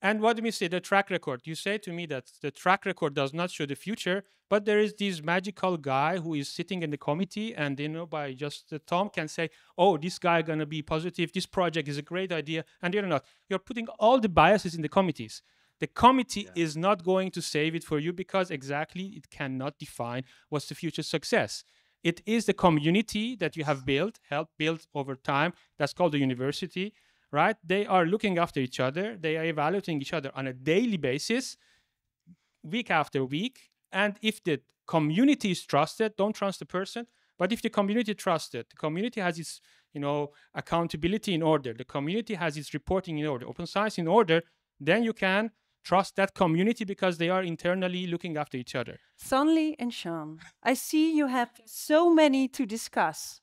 Speaker 9: And what do we say? The track record. You say to me that the track record does not show the future, but there is this magical guy who is sitting in the committee, and you know, by just uh, the thumb can say, "Oh, this guy gonna be positive. This project is a great idea," and you're not. You're putting all the biases in the committees. The committee is not going to save it for you because exactly it cannot define what's the future success. It is the community that you have built, helped build over time. That's called the university, right? They are looking after each other. They are evaluating each other on a daily basis, week after week. And if the community is trusted, don't trust the person. But if the community trusted, the community has its, you know, accountability in order, the community has its reporting in order, open science in order, then you can trust that community because they are internally looking after each other.
Speaker 1: Sanli and Sean, I see you have so many to discuss,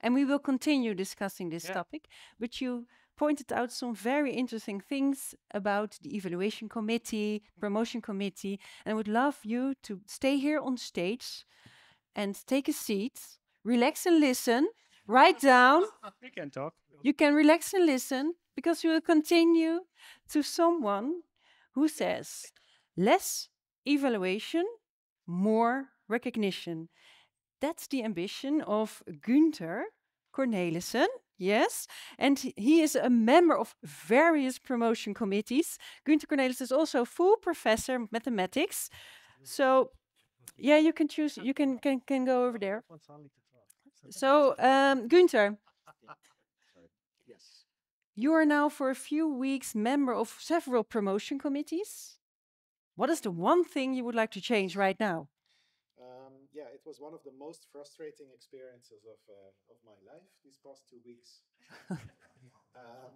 Speaker 1: and we will continue discussing this
Speaker 9: Yeah.
Speaker 1: topic. But you pointed out some very interesting things about the evaluation committee, promotion committee, and I would love you to stay here on stage and take a seat, relax and listen, write down. *laughs*
Speaker 9: We can talk.
Speaker 1: You can relax and listen because we will continue to someone who says less evaluation, more recognition. That's the ambition of Gunther Cornelissen. Yes, and he- is a member of various promotion committees. Gunther Cornelissen is also a full professor of mathematics. So, yeah, you can choose. You can can, can go over there. So, um, Gunther,
Speaker 3: Yes.
Speaker 1: you are now for a few weeks member of several promotion committees. What is the one thing you would like to change right now?
Speaker 11: It was one of the most frustrating experiences of uh, of my life these past two weeks. *laughs* um,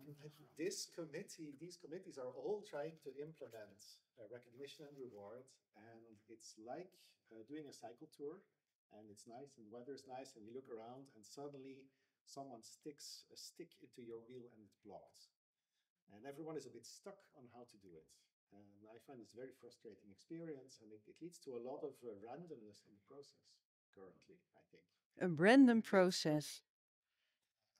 Speaker 11: this committee, these committees are all trying to implement uh, recognition and reward, and it's like uh, doing a cycle tour. And it's nice, and weather is nice, and you look around, and suddenly someone sticks a stick into your wheel, and it's blocked. And everyone is a bit stuck on how to do it. And I find it's a very frustrating experience, and it, it leads to a lot of uh, randomness in the process currently, I think.
Speaker 1: A random process.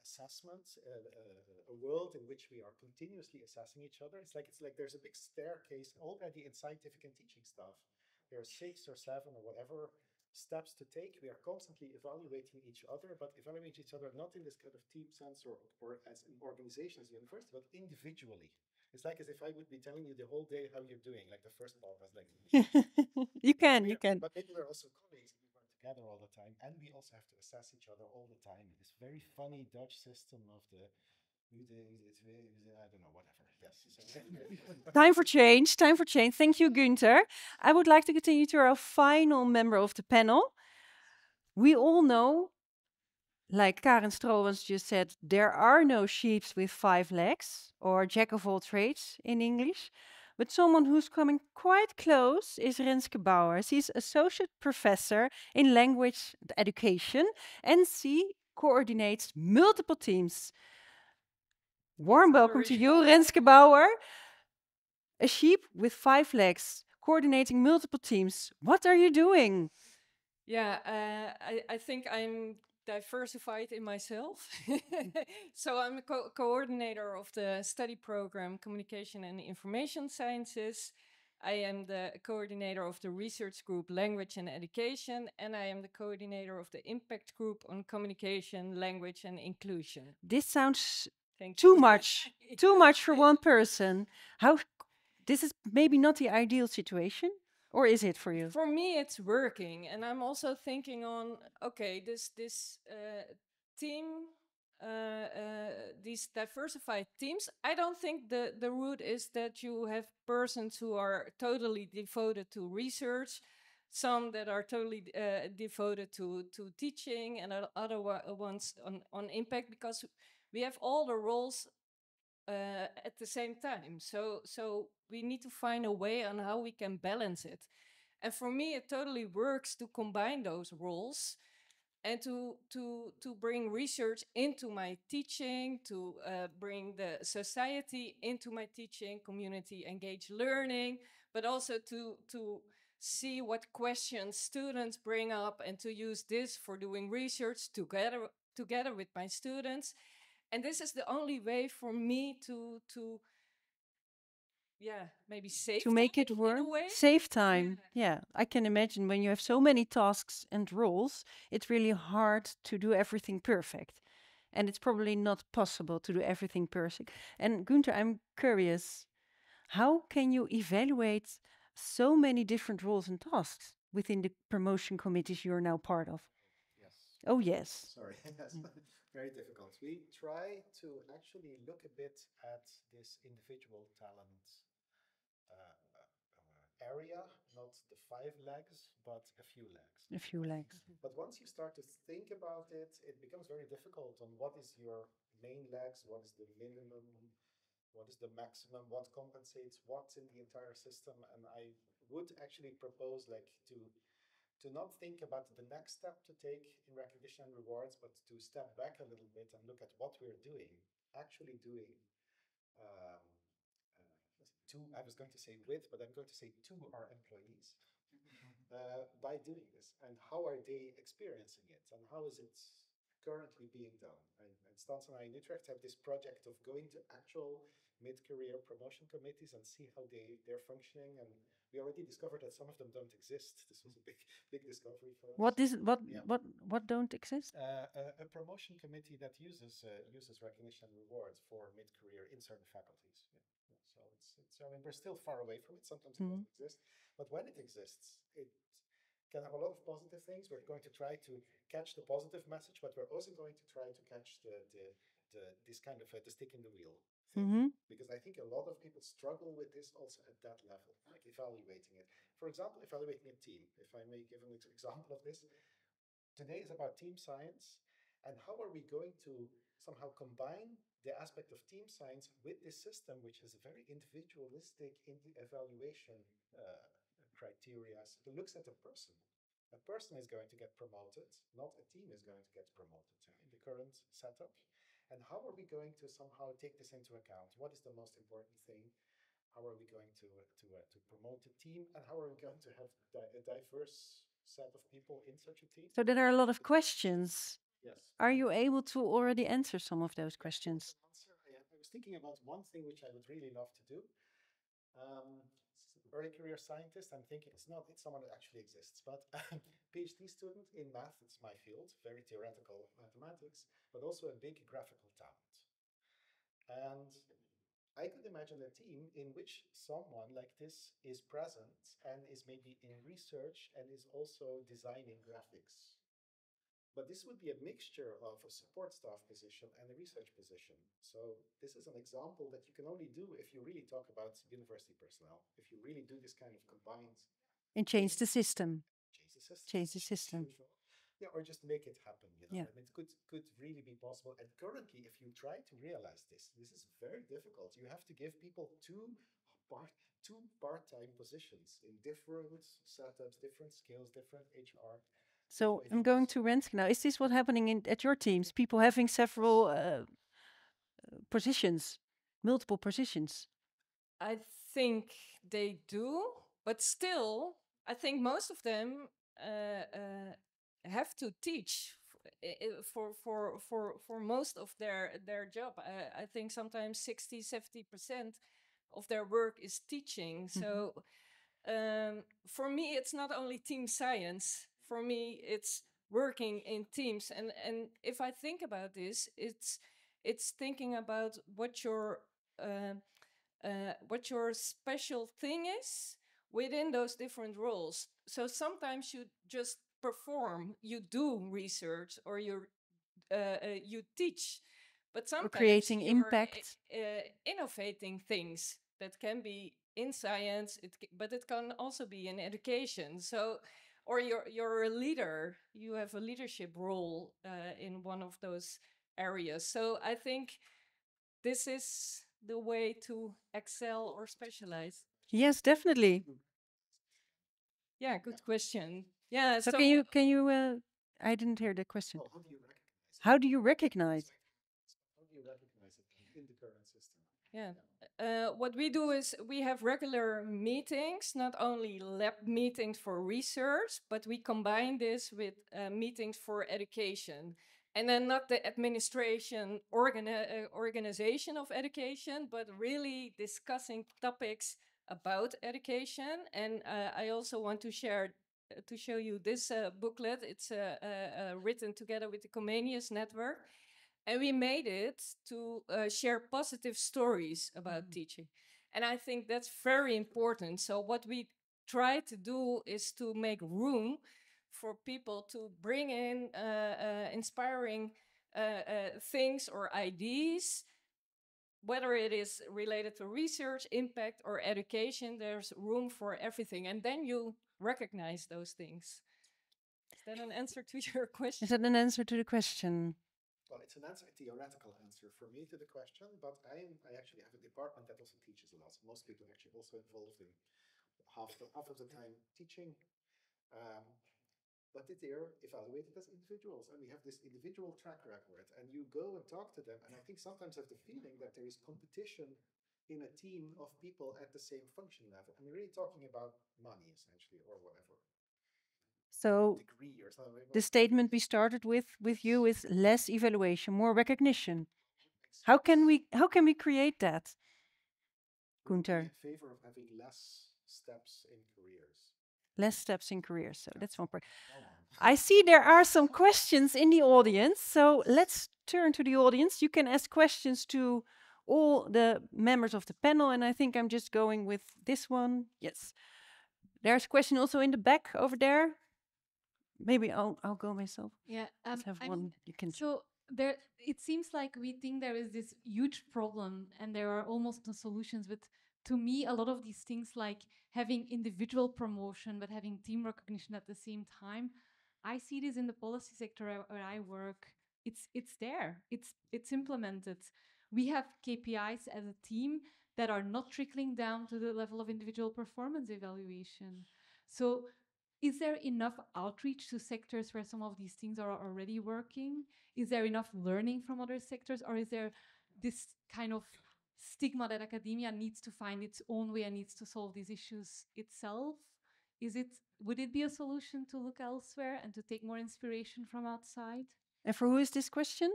Speaker 11: Assessment, uh, uh, a world in which we are continuously assessing each other. It's like it's like there's a big staircase already in scientific and teaching stuff. There are six or seven or whatever steps to take. We are constantly evaluating each other, but evaluating each other not in this kind of team sense or, or as an organization, as a university, but individually. It's like as if I would be telling you the whole day how you're doing. Like the first part was like, *laughs*
Speaker 1: you can, you can.
Speaker 11: But maybe we're also colleagues and we work together all the time, and we also have to assess each other all the time. This very funny Dutch system of the, I don't know, whatever. Yes.
Speaker 1: Time for change. Time for change. Thank you, Gunther. I would like to continue to our final member of the panel. We all know, like Karen Stroobants just said, there are no sheep with five legs or jack of all trades in English. But someone who's coming quite close is Renske Bouwers. He's associate professor in language education and she coordinates multiple teams. Warm welcome to you, Renske Bouwer. A sheep with five legs, coordinating multiple teams. What are you doing?
Speaker 12: Yeah, uh, I, I think I'm diversified in myself. Mm-hmm. *laughs* so I'm a co- coordinator of the study program Communication and Information Sciences. I am the coordinator of the research group Language and Education, and I am the coordinator of the impact group on communication, language, and inclusion.
Speaker 1: This sounds
Speaker 12: Thank
Speaker 1: too
Speaker 12: you. *laughs*
Speaker 1: much, too much for one person. How? This is maybe not the ideal situation, or is it for you?
Speaker 12: For me, it's working, and I'm also thinking on okay, this this uh, team, uh, uh, these diversified teams. I don't think the the route is that you have persons who are totally devoted to research, some that are totally uh, devoted to to teaching, and other ones on on impact because we have all the roles uh, at the same time. So so we need to find a way on how we can balance it. And for me, it totally works to combine those roles and to to to bring research into my teaching, to uh, bring the society into my teaching, community engaged learning, but also to to see what questions students bring up and to use this for doing research together together with my students and this is the only way for me to to yeah maybe save
Speaker 1: to make
Speaker 12: time
Speaker 1: it work, save time. Yeah, I can imagine when you have so many tasks and roles, it's really hard to do everything perfect. And it's probably not possible to do everything perfect. And Gunther, I'm curious, how can you evaluate so many different roles and tasks within the promotion committees you're now part of?
Speaker 11: Yes.
Speaker 1: Oh, yes.
Speaker 11: Sorry, *laughs* yes, mm. *laughs* very difficult. We try to actually look a bit at this individual talent uh, uh, area, not the five legs, but a few legs.
Speaker 1: A few legs. *laughs*
Speaker 11: But once you start to think about it, it becomes very difficult on what is your main legs, what is the minimum what is the maximum, what compensates what's in the entire system. And I would actually propose like to to not think about the next step to take in recognition and rewards, but to step back a little bit and look at what we're doing, actually doing. Um, uh, to, I was going to say with, but I'm going to say to our employees *laughs* uh, by doing this, and how are they experiencing it, and how is it currently being done? And, and Stans and I in Utrecht have this project of going to actual mid-career promotion committees and see how they they're functioning and we already discovered that some of them don't exist. *laughs* This was a big, big discovery for us.
Speaker 1: What is what
Speaker 11: Yeah.
Speaker 1: what what don't exist?
Speaker 11: Uh, a, a promotion committee that uses uh, uses recognition and rewards for mid-career in certain faculties. Yeah. Yeah. So it's, it's I mean we're still far away from it. Sometimes it
Speaker 1: Mhm.
Speaker 11: doesn't exist, but when it exists, it can have a lot of positive things. We're going to try to catch the positive message, but we're also going to try to catch the the, the this kind of uh, the stick in the wheel
Speaker 1: hmm
Speaker 11: because I think a lot of people struggle with this also at that level, like evaluating it. For example, evaluating a team. If I may give an *laughs* example of this, today is about team science, and how are we going to somehow combine the aspect of team science with this system, which has a very individualistic evaluation uh, criteria. So it looks at a person. A person is going to get promoted, not a team is going to get promoted in the current setup. And how are we going to somehow take this into account? What is the most important thing? How are we going to to uh, to promote a team? And how are we going to have di- a diverse set of people in such a team?
Speaker 1: So there are a lot of questions.
Speaker 11: Yes.
Speaker 1: Are you able to already answer some of those questions?
Speaker 11: I, I was thinking about one thing which I would really love to do. Um, early career scientist. I'm thinking it's not it's someone that actually exists, but *laughs* PhD student in math. It's my field, very theoretical mathematics, but also a big graphical talent. And I could imagine a team in which someone like this is present and is maybe in research and is also designing graphics. But this would be a mixture of a support staff position and a research position. So this is an example that you can only do if you really talk about university personnel, if you really do this kind of combined
Speaker 1: And change the system.
Speaker 11: change the system.
Speaker 1: Change the system.
Speaker 11: Yeah, or just make it happen. You know,
Speaker 1: Yeah.
Speaker 11: I mean, it could could really be possible. And currently, if you try to realize this, this is very difficult. You have to give people two part two part-time positions in different setups, different skills, different HR.
Speaker 1: So I'm going to Renske now. Is this what happening in at your teams? People having several uh, positions, multiple positions.
Speaker 12: I think they do, but still, I think most of them uh, uh, have to teach f- i- i- for for for for most of their their job. I, I think sometimes 60 70 percent of their work is teaching. So um, for me, it's not only team science. For me, it's working in teams. And and if I think about this, it's it's thinking about what your uh, uh, what your special thing is within those different roles. So sometimes you just perform, you do research, or you uh, uh, you teach, but sometimes
Speaker 1: creating
Speaker 12: you're,
Speaker 1: impact.
Speaker 12: uh, innovating things that can be in science, it, c- but it can also be in education. So, or you're you're a leader, you have a leadership role uh, in one of those areas. So I think this is the way to excel or specialize.
Speaker 1: Yes, definitely.
Speaker 12: Yeah, good question. Yeah,
Speaker 1: So, can you can you? Uh, I didn't hear the question.
Speaker 11: Well, how do you recognize?
Speaker 1: How do you recognize?
Speaker 11: How do you recognize it in the current system?
Speaker 12: Yeah. Uh, what we do is we have regular meetings, not only lab meetings for research, but we combine this with uh, meetings for education. And then not the administration organi- uh, organization of education, but really discussing topics about education. And uh, I also want to share to show you this uh, booklet. It's written together with the Comenius Network and we made it to uh, share positive stories about teaching. And i think that's very important. So what we try to do is to make room for people to bring in uh, uh, inspiring uh, uh, things or ideas. Whether it is related to research impact or education there's room for everything. And then you recognize those things. Is that an answer to *laughs* your question?
Speaker 1: Is that an answer to the question?
Speaker 11: Well, it's an answer, a theoretical answer for me to the question, but I, I actually have a department that also teaches a lot. So most people are actually also involved in half, the, half of the time teaching. Um, but they're evaluated as individuals, and we have this individual track record. And you go and talk to them, and I think sometimes I have the feeling that there is competition in a team of people at the same function level. I'm really talking about money, essentially, or whatever.
Speaker 1: So
Speaker 11: Degree or something.
Speaker 1: the statement we started with with you is less evaluation, more recognition. How can we how can we create that? Gunther,
Speaker 11: in favor of having less steps in careers.
Speaker 1: less steps in career. So that's one part. I see there are some questions in the audience. So let's turn to the audience. You can ask questions to all the members of the panel. And I think I'm just going with this one. Yes. There's a question also in the back over there. Maybe I'll I'll go myself.
Speaker 8: Yeah, um,
Speaker 1: Let's have
Speaker 8: I
Speaker 1: one.
Speaker 8: mean,
Speaker 1: you can
Speaker 8: so there, it seems like we think there is this huge problem, and there are almost no solutions. But to me, a lot of these things, like having individual promotion but having team recognition at the same time, I see this in the policy sector where- where I work. It's it's there. It's it's implemented. We have KPIs as a team that are not trickling down to the level of individual performance evaluation. So is there enough outreach to sectors where some of these things are already working? Is there enough learning from other sectors? Or is there this kind of stigma that academia needs to find its own way and needs to solve these issues itself? Is it would it be a solution to look elsewhere and to take more inspiration from outside?
Speaker 1: And for who is this question?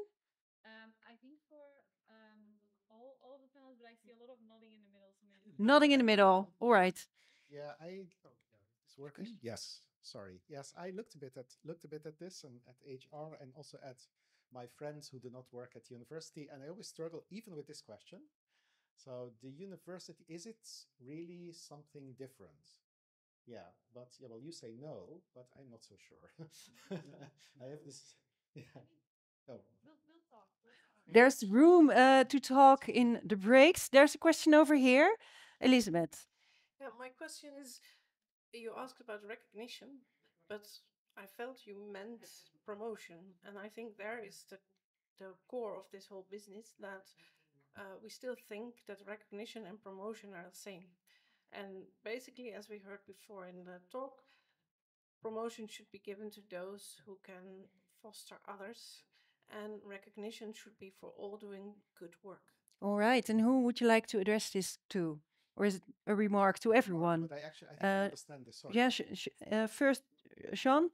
Speaker 8: Um, I think for um, all, all the panels, but I see a lot of nodding in the middle. So maybe
Speaker 1: Nodding in the middle. All right.
Speaker 11: Yeah, I. Yeah, it's working. Yes, sorry. Yes, I looked a bit at looked a bit at this and at HR and also at my friends who do not work at the university, and I always struggle even with this question. So the university is it really something different? Yeah, but yeah, well, you say no, but I'm not so sure. *laughs* I have this. *laughs* Yeah. Oh,
Speaker 1: There's room uh, to talk in the breaks. There's a question over here. Elizabeth.
Speaker 13: Yeah, my question is you asked about recognition, but I felt you meant promotion. And I think there is the, the core of this whole business that uh, we still think that recognition and promotion are the same. And basically, as we heard before in the talk, promotion should be given to those who can foster others, and recognition should be for all doing good work.
Speaker 1: All right. And who would you like to address this to? Or is it a remark to everyone?
Speaker 11: but I actually I think I understand this. Sorry.
Speaker 1: Yeah, sh- sh- uh, first, uh, Sean?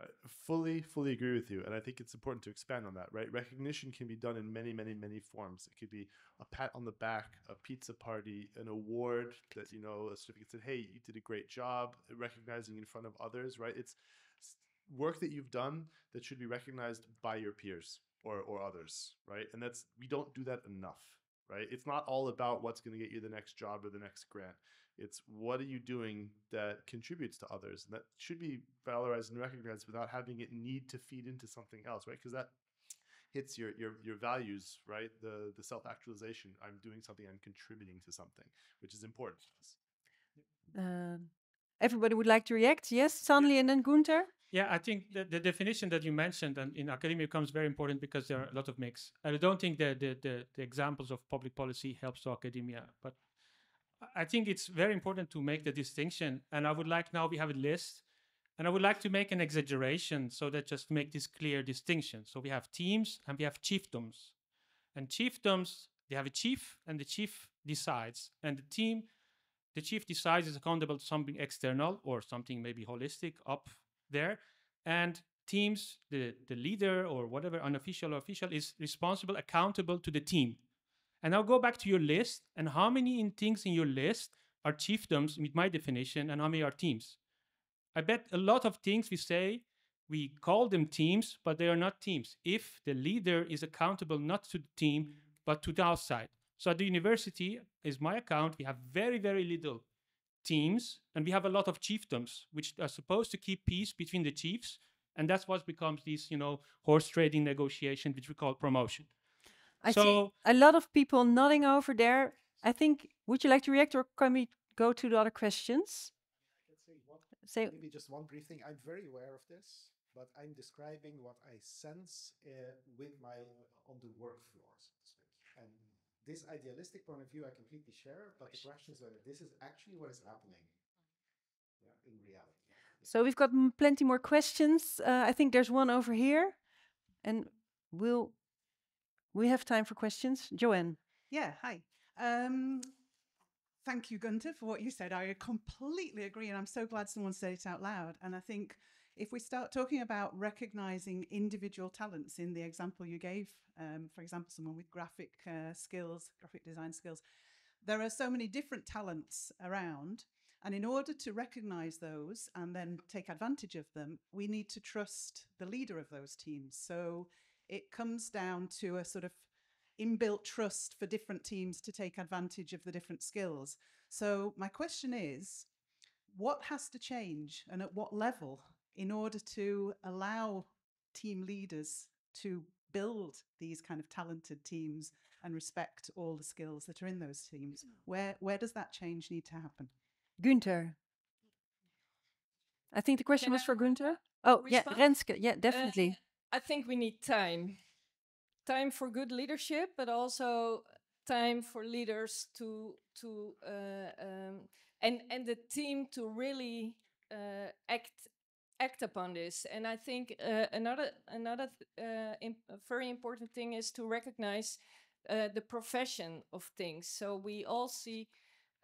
Speaker 10: I fully, fully agree with you. And I think it's important to expand on that, right? Recognition can be done in many, many, many forms. It could be a pat on the back, a pizza party, an award that, you know, a certificate said, hey, you did a great job, recognizing in front of others, right? It's work that you've done that should be recognized by your peers or, or others, right? And that's, we don't do that enough, right? It's not all about what's going to get you the next job or the next grant. It's what are you doing that contributes to others and that should be valorized and recognized without having it need to feed into something else, right? Because that hits your your your values, right? The the self actualization. I'm doing something. I'm contributing to something, which is important to us.
Speaker 1: Uh, everybody would like to react? Yes, Sanli and then Gunther?
Speaker 9: Yeah, I think the, the definition that you mentioned and in academia becomes very important because there are a lot of mix. And I don't think the, the, the, the examples of public policy helps to academia, but I think it's very important to make the distinction. And I would like now we have a list, and I would like to make an exaggeration so that just make this clear distinction. So we have teams and we have chiefdoms, and chiefdoms they have a chief, and the chief decides, and the team the chief decides is accountable to something external or something maybe holistic up there and teams the the leader or whatever unofficial or official is responsible accountable to the team. And now go back to your list and how many in things in your list are chiefdoms with my definition and how many are teams? I bet a lot of things we say we call them teams but they are not teams. If the leader is accountable not to the team but to the outside. So at the university is my account we have very very little teams and we have a lot of chiefdoms which are supposed to keep peace between the chiefs and that's what becomes this, you know horse trading negotiation which we call promotion
Speaker 1: I see
Speaker 9: so
Speaker 1: a lot of people nodding over there. I think, would you like to react or can we go to the other questions?
Speaker 11: Say maybe just one brief thing. I'm very aware of this. but I'm describing what I sense uh, with my on the work floor, so to speak. And this idealistic point of view I completely share, but the question is whether this is actually what is happening yeah, in reality.
Speaker 1: So we've got m- plenty more questions. Uh, I think there's one over here, and we'll we have time for questions. Joanne.
Speaker 14: Yeah, hi. Um, thank you, Gunther, for what you said. I completely agree, and I'm so glad someone said it out loud. And I think if we start talking about recognizing individual talents in the example you gave, um, for example, someone with graphic uh, skills, graphic design skills, there are so many different talents around. And in order to recognize those and then take advantage of them, we need to trust the leader of those teams. So it comes down to a sort of inbuilt trust for different teams to take advantage of the different skills. So my question is, what has to change and at what level in order to allow team leaders to build these kind of talented teams and respect all the skills that are in those teams? Where where does that change need to happen?
Speaker 1: Gunther. I think the question
Speaker 12: Can
Speaker 1: was
Speaker 12: I
Speaker 1: for Gunther. Oh, yeah. Renske. Yeah,
Speaker 12: Uh,
Speaker 1: definitely.
Speaker 12: I think we need time. Time for good leadership, but also time for leaders to to uh, um, and and the team to really uh, act act upon this. And I think uh, another another uh, very important thing is to recognize uh, the profession of things. So we all see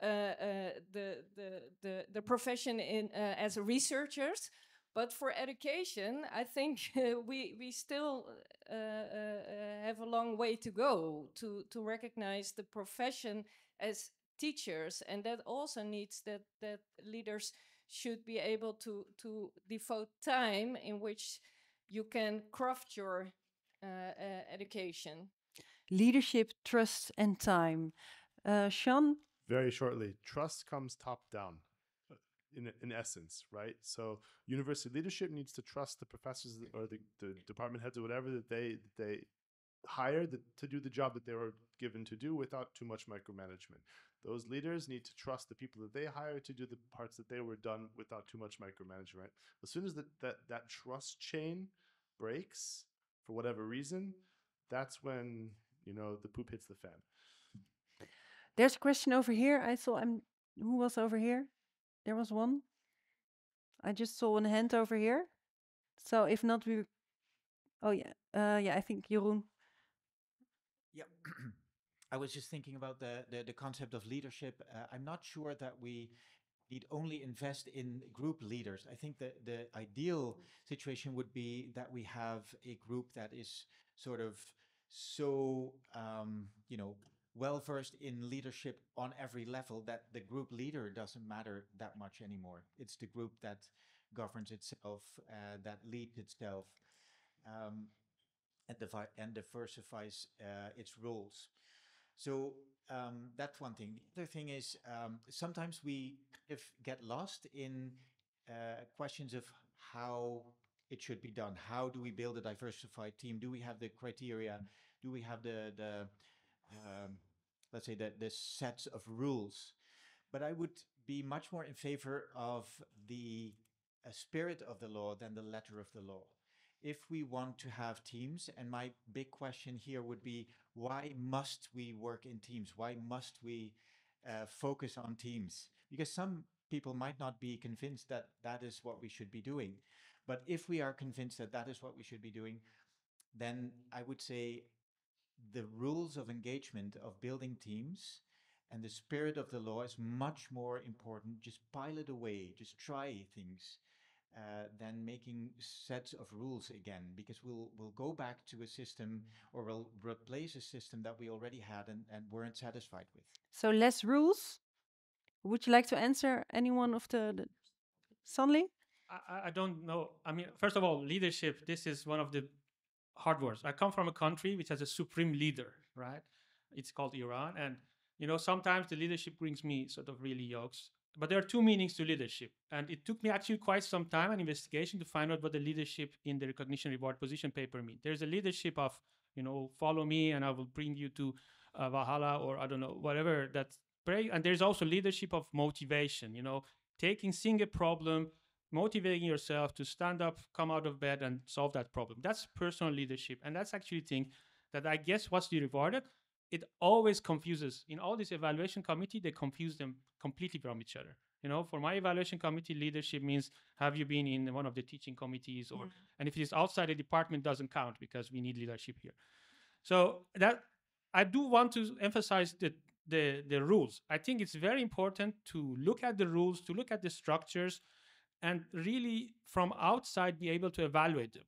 Speaker 12: uh, uh, the, the the the profession in uh, as researchers, but for education, I think *laughs* we we still have a long way to go to to recognize the profession as teachers, and that also needs that that leaders should be able to to devote time in which you can craft your uh, uh, education.
Speaker 1: Leadership, trust, and time. Uh, Sean.
Speaker 10: Very shortly, trust comes top down. uh, In, in essence, right? So university leadership needs to trust the professors or the, the department heads or whatever that they that they hire the, to do the job that they were given to do without too much micromanagement. Those leaders need to trust the people that they hire to do the parts that they were done without too much micromanagement. As soon as that that, that trust chain breaks for whatever reason, that's when you know the poop hits the fan.
Speaker 1: There's a question over here. I saw. I'm. Who was over here? There was one. I just saw one hand over here. So if not, we. Oh yeah. Uh, yeah. I think Jeroen.
Speaker 6: Yeah. *clears throat* I was just thinking about the, the, the concept of leadership. Uh, I'm not sure that we need only invest in group leaders. I think that the ideal situation would be that we have a group that is sort of so, um, you know, well versed in leadership on every level that the group leader doesn't matter that much anymore. It's the group that governs itself, uh, that leads itself. Um, and, and diversifies uh, its roles. So um, that's one thing. The other thing is um, sometimes we if get lost in uh, questions of how it should be done. How do we build a diversified team? Do we have the criteria? Do we have the the um, let's say the the sets of rules? But I would be much more in favor of the uh, spirit of the law than the letter of the law if we want to have teams, and my big question here would be why must we work in teams? Why must we uh, focus on teams? Because some people might not be convinced that that is what we should be doing. But if we are convinced that that is what we should be doing, then I would say the rules of engagement of building teams and the spirit of the law is much more important. Just pile it away, just try things uh, than making sets of rules again, because we'll we'll go back to a system or we'll replace a system that we already had and, and weren't satisfied with.
Speaker 1: So less rules. Would you like to answer any one of the, the Sanli?
Speaker 9: I, I- I don't know. I mean, first of all, leadership. This is one of the hard words. I come from a country which has a supreme leader, right? It's called Iran, and you know sometimes the leadership brings me sort of really yokes. But there are two meanings to leadership, and it took me actually quite some time and investigation to find out what the leadership in the recognition reward position paper mean. There's a leadership of you know follow me and I will bring you to uh, Valhalla or I don't know whatever that's pray. And there's also leadership of motivation. You know, taking seeing a problem motivating yourself to stand up, come out of bed, and solve that problem. That's personal leadership, and that's actually thing that I guess what's the rewarded. It always confuses. In all this evaluation committee, they confuse them completely from each other. You know, for my evaluation committee, leadership means have you been in one of the teaching committees, or
Speaker 1: Mm.
Speaker 9: and if it is outside the department, doesn't count because we need leadership here. So that I do want to emphasize the, the the rules. I think it's very important to look at the rules, to look at the structures, and really from outside be able to evaluate them.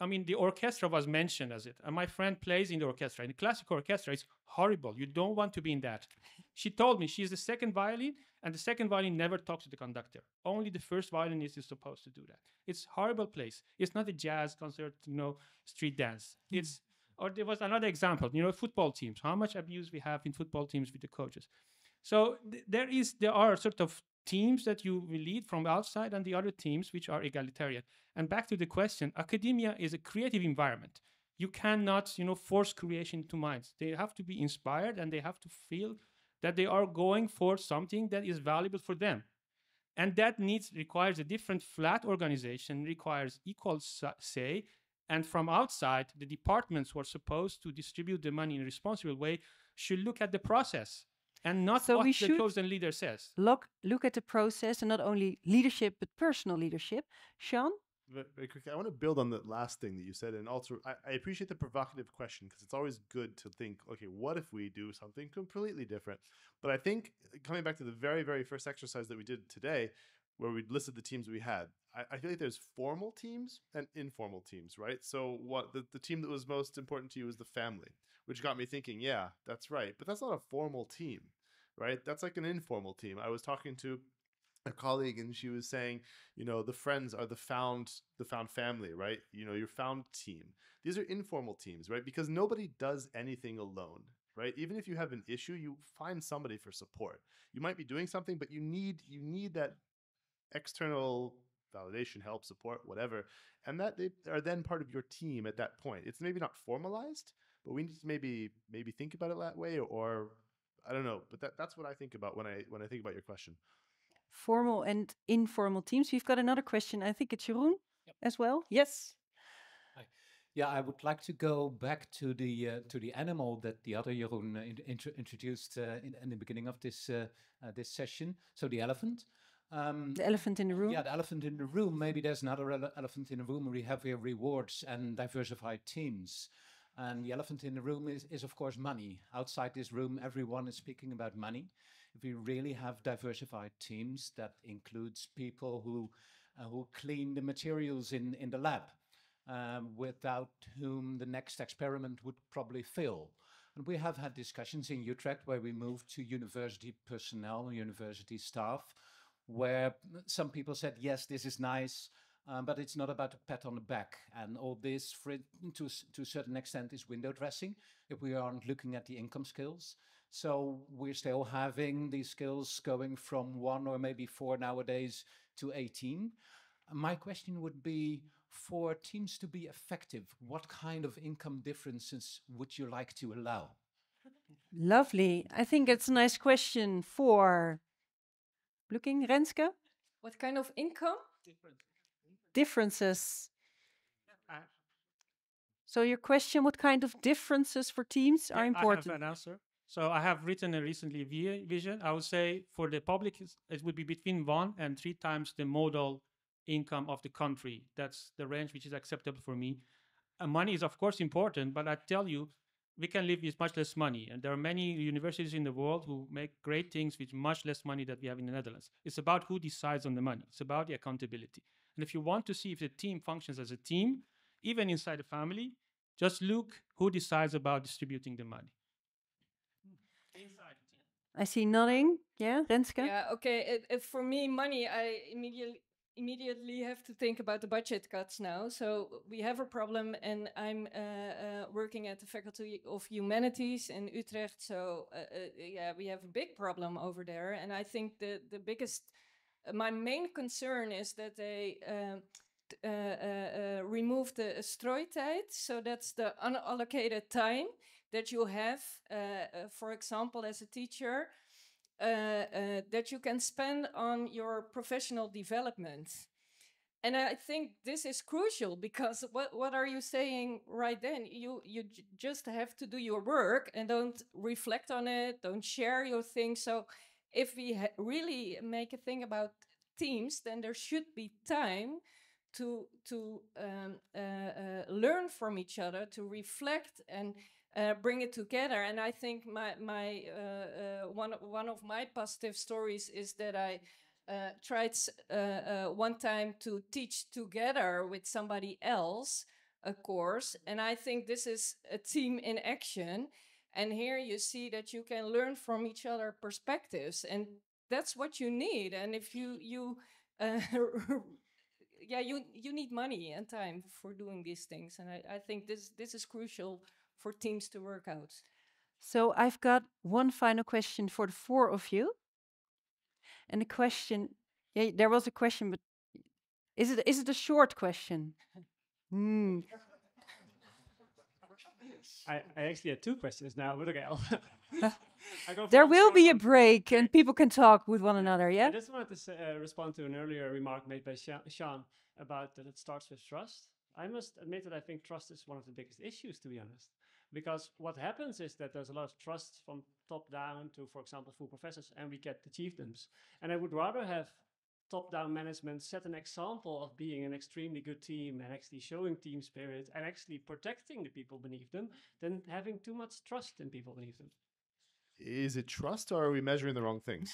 Speaker 9: I mean, the orchestra was mentioned as it, and my friend plays in the orchestra. In the classical orchestra, it's horrible. You don't want to be in that. *laughs* She told me she's the second violin, and the second violin never talks to the conductor. Only the first violinist is supposed to do that. It's horrible place. It's not a jazz concert, you know, street dance. Hmm. It's or there was another example, you know, football teams. How much abuse we have in football teams with the coaches. So th- there is there are sort of teams that you will lead from outside and the other teams which are egalitarian. And back to the question, academia is a creative environment. You cannot, you know, force creation to minds. They have to be inspired and they have to feel that they are going for something that is valuable for them. And that needs requires a different flat organization, requires equal say. And from outside, the departments who are supposed to distribute the money in a responsible way should look at the process and not
Speaker 1: So
Speaker 9: what
Speaker 1: we
Speaker 9: the
Speaker 1: should
Speaker 9: chosen leader says.
Speaker 1: Look, look at the process and not only leadership, but personal leadership. Sean?
Speaker 10: Very quickly, I want to build on the last thing that you said, and also I, I appreciate the provocative question because it's always good to think, okay, what if we do something completely different? But I think uh, coming back to the very, very first exercise that we did today, where we listed the teams we had, I, I feel like there's formal teams and informal teams, right? So what the, the team that was most important to you is the family, which got me thinking, yeah, that's right, but that's not a formal team, right? That's like an informal team. I was talking to a colleague and she was saying you know the friends are the found the found family right? You know your found team. These are informal teams right? Because nobody does anything alone right? Even if you have an issue you find somebody for support. You might be doing something but you need you need that external validation help support whatever and that they are then part of your team at that point. It's maybe not formalized but we need to maybe maybe think about it that way or i don't know but that, that's what i think about when i when i think about your question
Speaker 1: Formal and informal teams. We've got another question. I think it's Jeroen as well. Yes.
Speaker 15: Yeah, I would like to go back to the uh, to the animal that the other Jeroen uh, in- intro- introduced uh, in, in the beginning of this uh, uh, this session. So the elephant. Um,
Speaker 1: The elephant in the room.
Speaker 15: yeah, the elephant in the room. Maybe there's another ele- elephant in the room. We have here rewards and diversified teams. And the elephant in the room is, is, of course, money. Outside this room, everyone is speaking about money. If we really have diversified teams, that includes people who uh, who clean the materials in, in the lab, um, without whom the next experiment would probably fail. And we have had discussions in Utrecht where we moved to university personnel, university staff, where some people said, yes, this is nice, um, but it's not about a pat on the back. And all this, for it, to, to a certain extent, is window dressing if we aren't looking at the income skills. So we're still having these skills going from one or maybe four nowadays to 18. My question would be for teams to be effective, what kind of income differences would you like to allow?
Speaker 1: Lovely. I think it's a nice question for looking Renske.
Speaker 12: What kind of income?
Speaker 1: Differences. Uh, so your question, what kind of differences for teams are
Speaker 9: Yeah,
Speaker 1: important?
Speaker 9: I have an answer. So I have written a recently vision. I would say for the public, it would be between one and three times the modal income of the country. That's the range which is acceptable for me. And money is of course important, but I tell you, we can live with much less money. And there are many universities in the world who make great things with much less money that we have in the Netherlands. It's about who decides on the money. It's about the accountability. And if you want to see if the team functions as a team, even inside a family, just look who decides about distributing the money. Inside the team.
Speaker 1: I see nodding. Yeah, Renske?
Speaker 12: Yeah, okay. It, it, for me, money, I immediately immediately have to think about the budget cuts now. So we have a problem, and I'm uh, uh, working at the Faculty of Humanities in Utrecht. So uh, uh, yeah, we have a big problem over there, and I think the the biggest, uh, my main concern is that they. Um, uh, uh, uh, remove the strooitijd, so that's the unallocated time that you have. Uh, uh, for example, as a teacher, uh, uh, that you can spend on your professional development. And I think this is crucial because *laughs* what, what are you saying right then? You, you just have to do your work and don't reflect on it, don't share your things. So if we really make a thing about teams, then there should be time to to um, uh, uh, learn from each other, to reflect and uh, bring it together. And I think my my uh, uh, one one of my positive stories is that I. Uh, tried one time to teach together with somebody else a course, and I think this is a team in action. And here you see that you can learn from each other perspectives, and that's what you need. And if you you uh, *laughs* yeah, you you need money and time for doing these things, and I, I think this this is crucial for teams to work out.
Speaker 1: So I've got one final question for the four of you. And the question, yeah, there was a question, but is it is it a short question? *laughs* Hmm.
Speaker 16: I, I actually had two questions now, but okay. I'll *laughs* *laughs* I go
Speaker 1: There will be a break and people can talk with one another. Yeah?
Speaker 16: I just wanted to say, uh, respond to an earlier remark made by Sean about that it starts with trust. I must admit that I think trust is one of the biggest issues, to be honest. Because what happens is that there's a lot of trust from top down to, for example, full professors, and we get the chiefdoms. And I would rather have top down management set an example of being an extremely good team and actually showing team spirit and actually protecting the people beneath them than having too much trust in people beneath them.
Speaker 10: Is it trust or are we measuring the wrong things?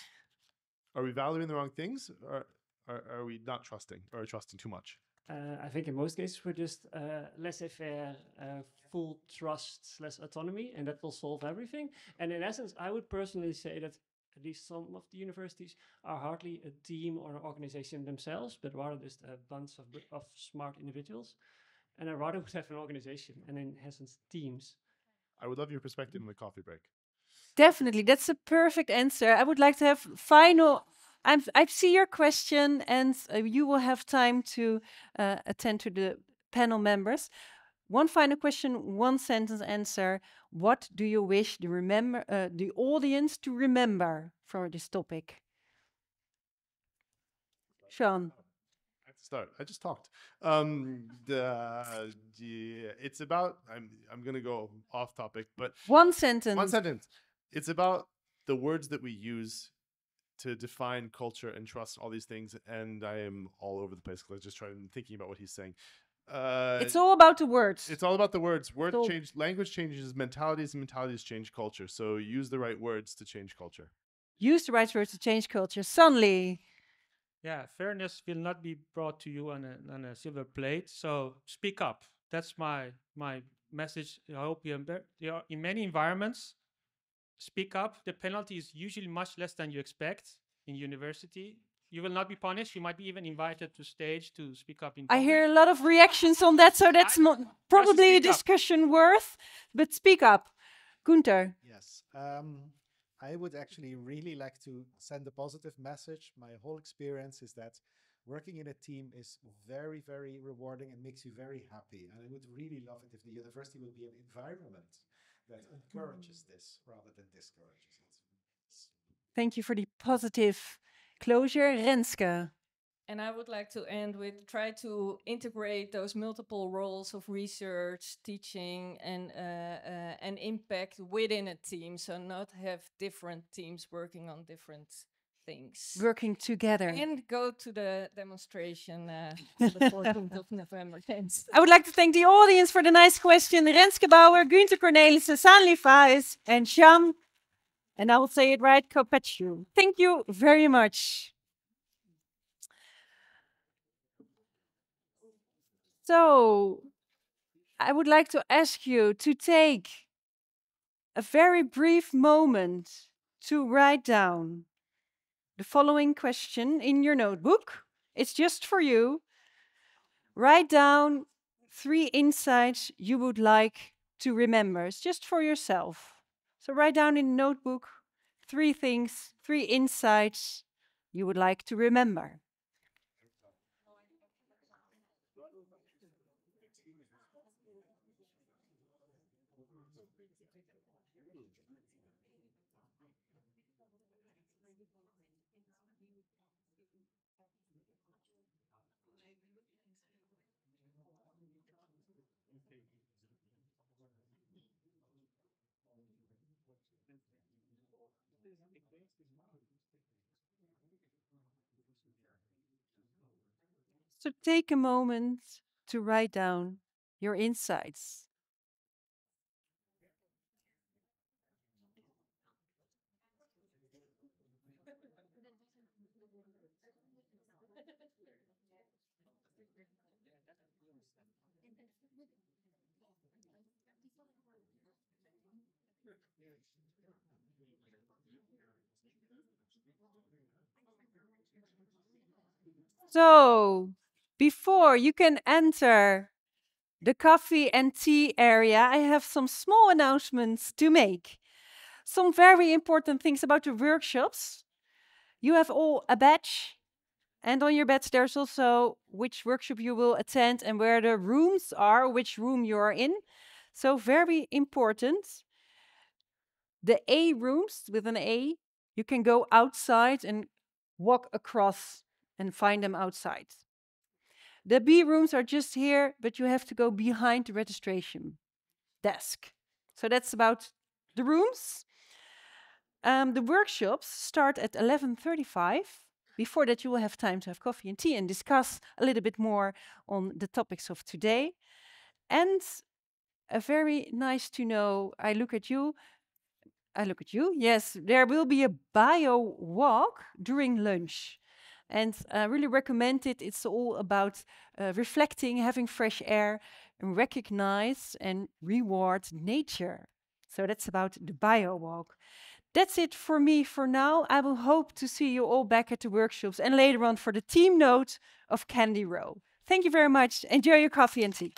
Speaker 10: Are we valuing the wrong things or are, are we not trusting or trusting too much?
Speaker 16: Uh, I think in most cases we're just uh, laissez-faire, uh, full trust, less autonomy, and that will solve everything. And in essence, I would personally say that at least some of the universities are hardly a team or an organization themselves, but rather just a bunch of, of smart individuals. And I rather would *laughs* have an organization and in essence teams.
Speaker 10: I would love your perspective in the coffee break.
Speaker 1: Definitely, that's a perfect answer. I would like to have final. I'm, I see your question, and uh, you will have time to uh, attend to the panel members. One final question, one sentence answer. What do you wish the remember uh, the audience to remember from this topic? Sean.
Speaker 10: I have to start. I just talked. Um, the, the it's about. I'm I'm gonna go off topic, but
Speaker 1: One sentence.
Speaker 10: One sentence. It's about the words that we use to define culture and trust, all these things. And I am all over the place because I just tried thinking about what he's saying. Uh,
Speaker 1: It's all about the words.
Speaker 10: It's all about the words. Words
Speaker 1: all-
Speaker 10: change. Language changes mentalities, and mentalities change culture. So use the right words to change culture.
Speaker 1: Use the right words to change culture. Sanli,
Speaker 9: Yeah, fairness will not be brought to you on a on a silver plate. So speak up. That's my my message. I hope you you are in many environments. Speak up. The penalty is usually much less than you expect in university. You will not be punished. You might be even invited to stage to speak up in.
Speaker 1: I hear a lot of reactions on that, so that's not probably a
Speaker 9: speak up.
Speaker 1: discussion worth. But speak up, Gunther.
Speaker 11: Yes. Um, I would actually really like to send a positive message. My whole experience is that working in a team is very, very rewarding and makes you very happy. And I would really love it if the university would be an environment that encourages this rather than discourages it.
Speaker 1: Thank you for the positive closure, Renske.
Speaker 12: And I would like to end with try to integrate those multiple roles of research, teaching, and uh, uh, and impact within a team. So not have different teams working on different things.
Speaker 1: Working together.
Speaker 12: And go to the demonstration uh, *laughs* on the 14th of November. Thanks.
Speaker 1: I would like to thank the audience for the nice question. Renske Bouwer, Gunther Cornelissen, Sanli Faez, and Sham. And I will say it right, Kopachu. Thank you very much. So, I would like to ask you to take a very brief moment to write down the following question in your notebook. It's just for you. Write down three insights you would like to remember. It's just for yourself. So, write down in notebook three things, three insights you would like to remember. So take a moment to write down your insights. So, before you can enter the coffee and tea area, I have some small announcements to make. Some very important things about the workshops. You have all a badge, and on your badge, there's also which workshop you will attend and where the rooms are, which room you are in. So, very important. The A rooms with an A, you can go outside and walk across and find them outside. The B rooms are just here, but you have to go behind the registration desk. So that's about the rooms. Um, the workshops start at 11:35. Before that, you will have time to have coffee and tea and discuss a little bit more on the topics of today. And a very nice to know. I look at you. I look at you. Yes, there will be a bio walk during lunch and I really recommend it. It's all about uh, reflecting, having fresh air, and recognize and reward nature. So that's about the bio walk. That's it for me for now. I will hope to see you all back at the workshops and later on for the team note of Candy Row. Thank you very much. Enjoy your coffee and tea.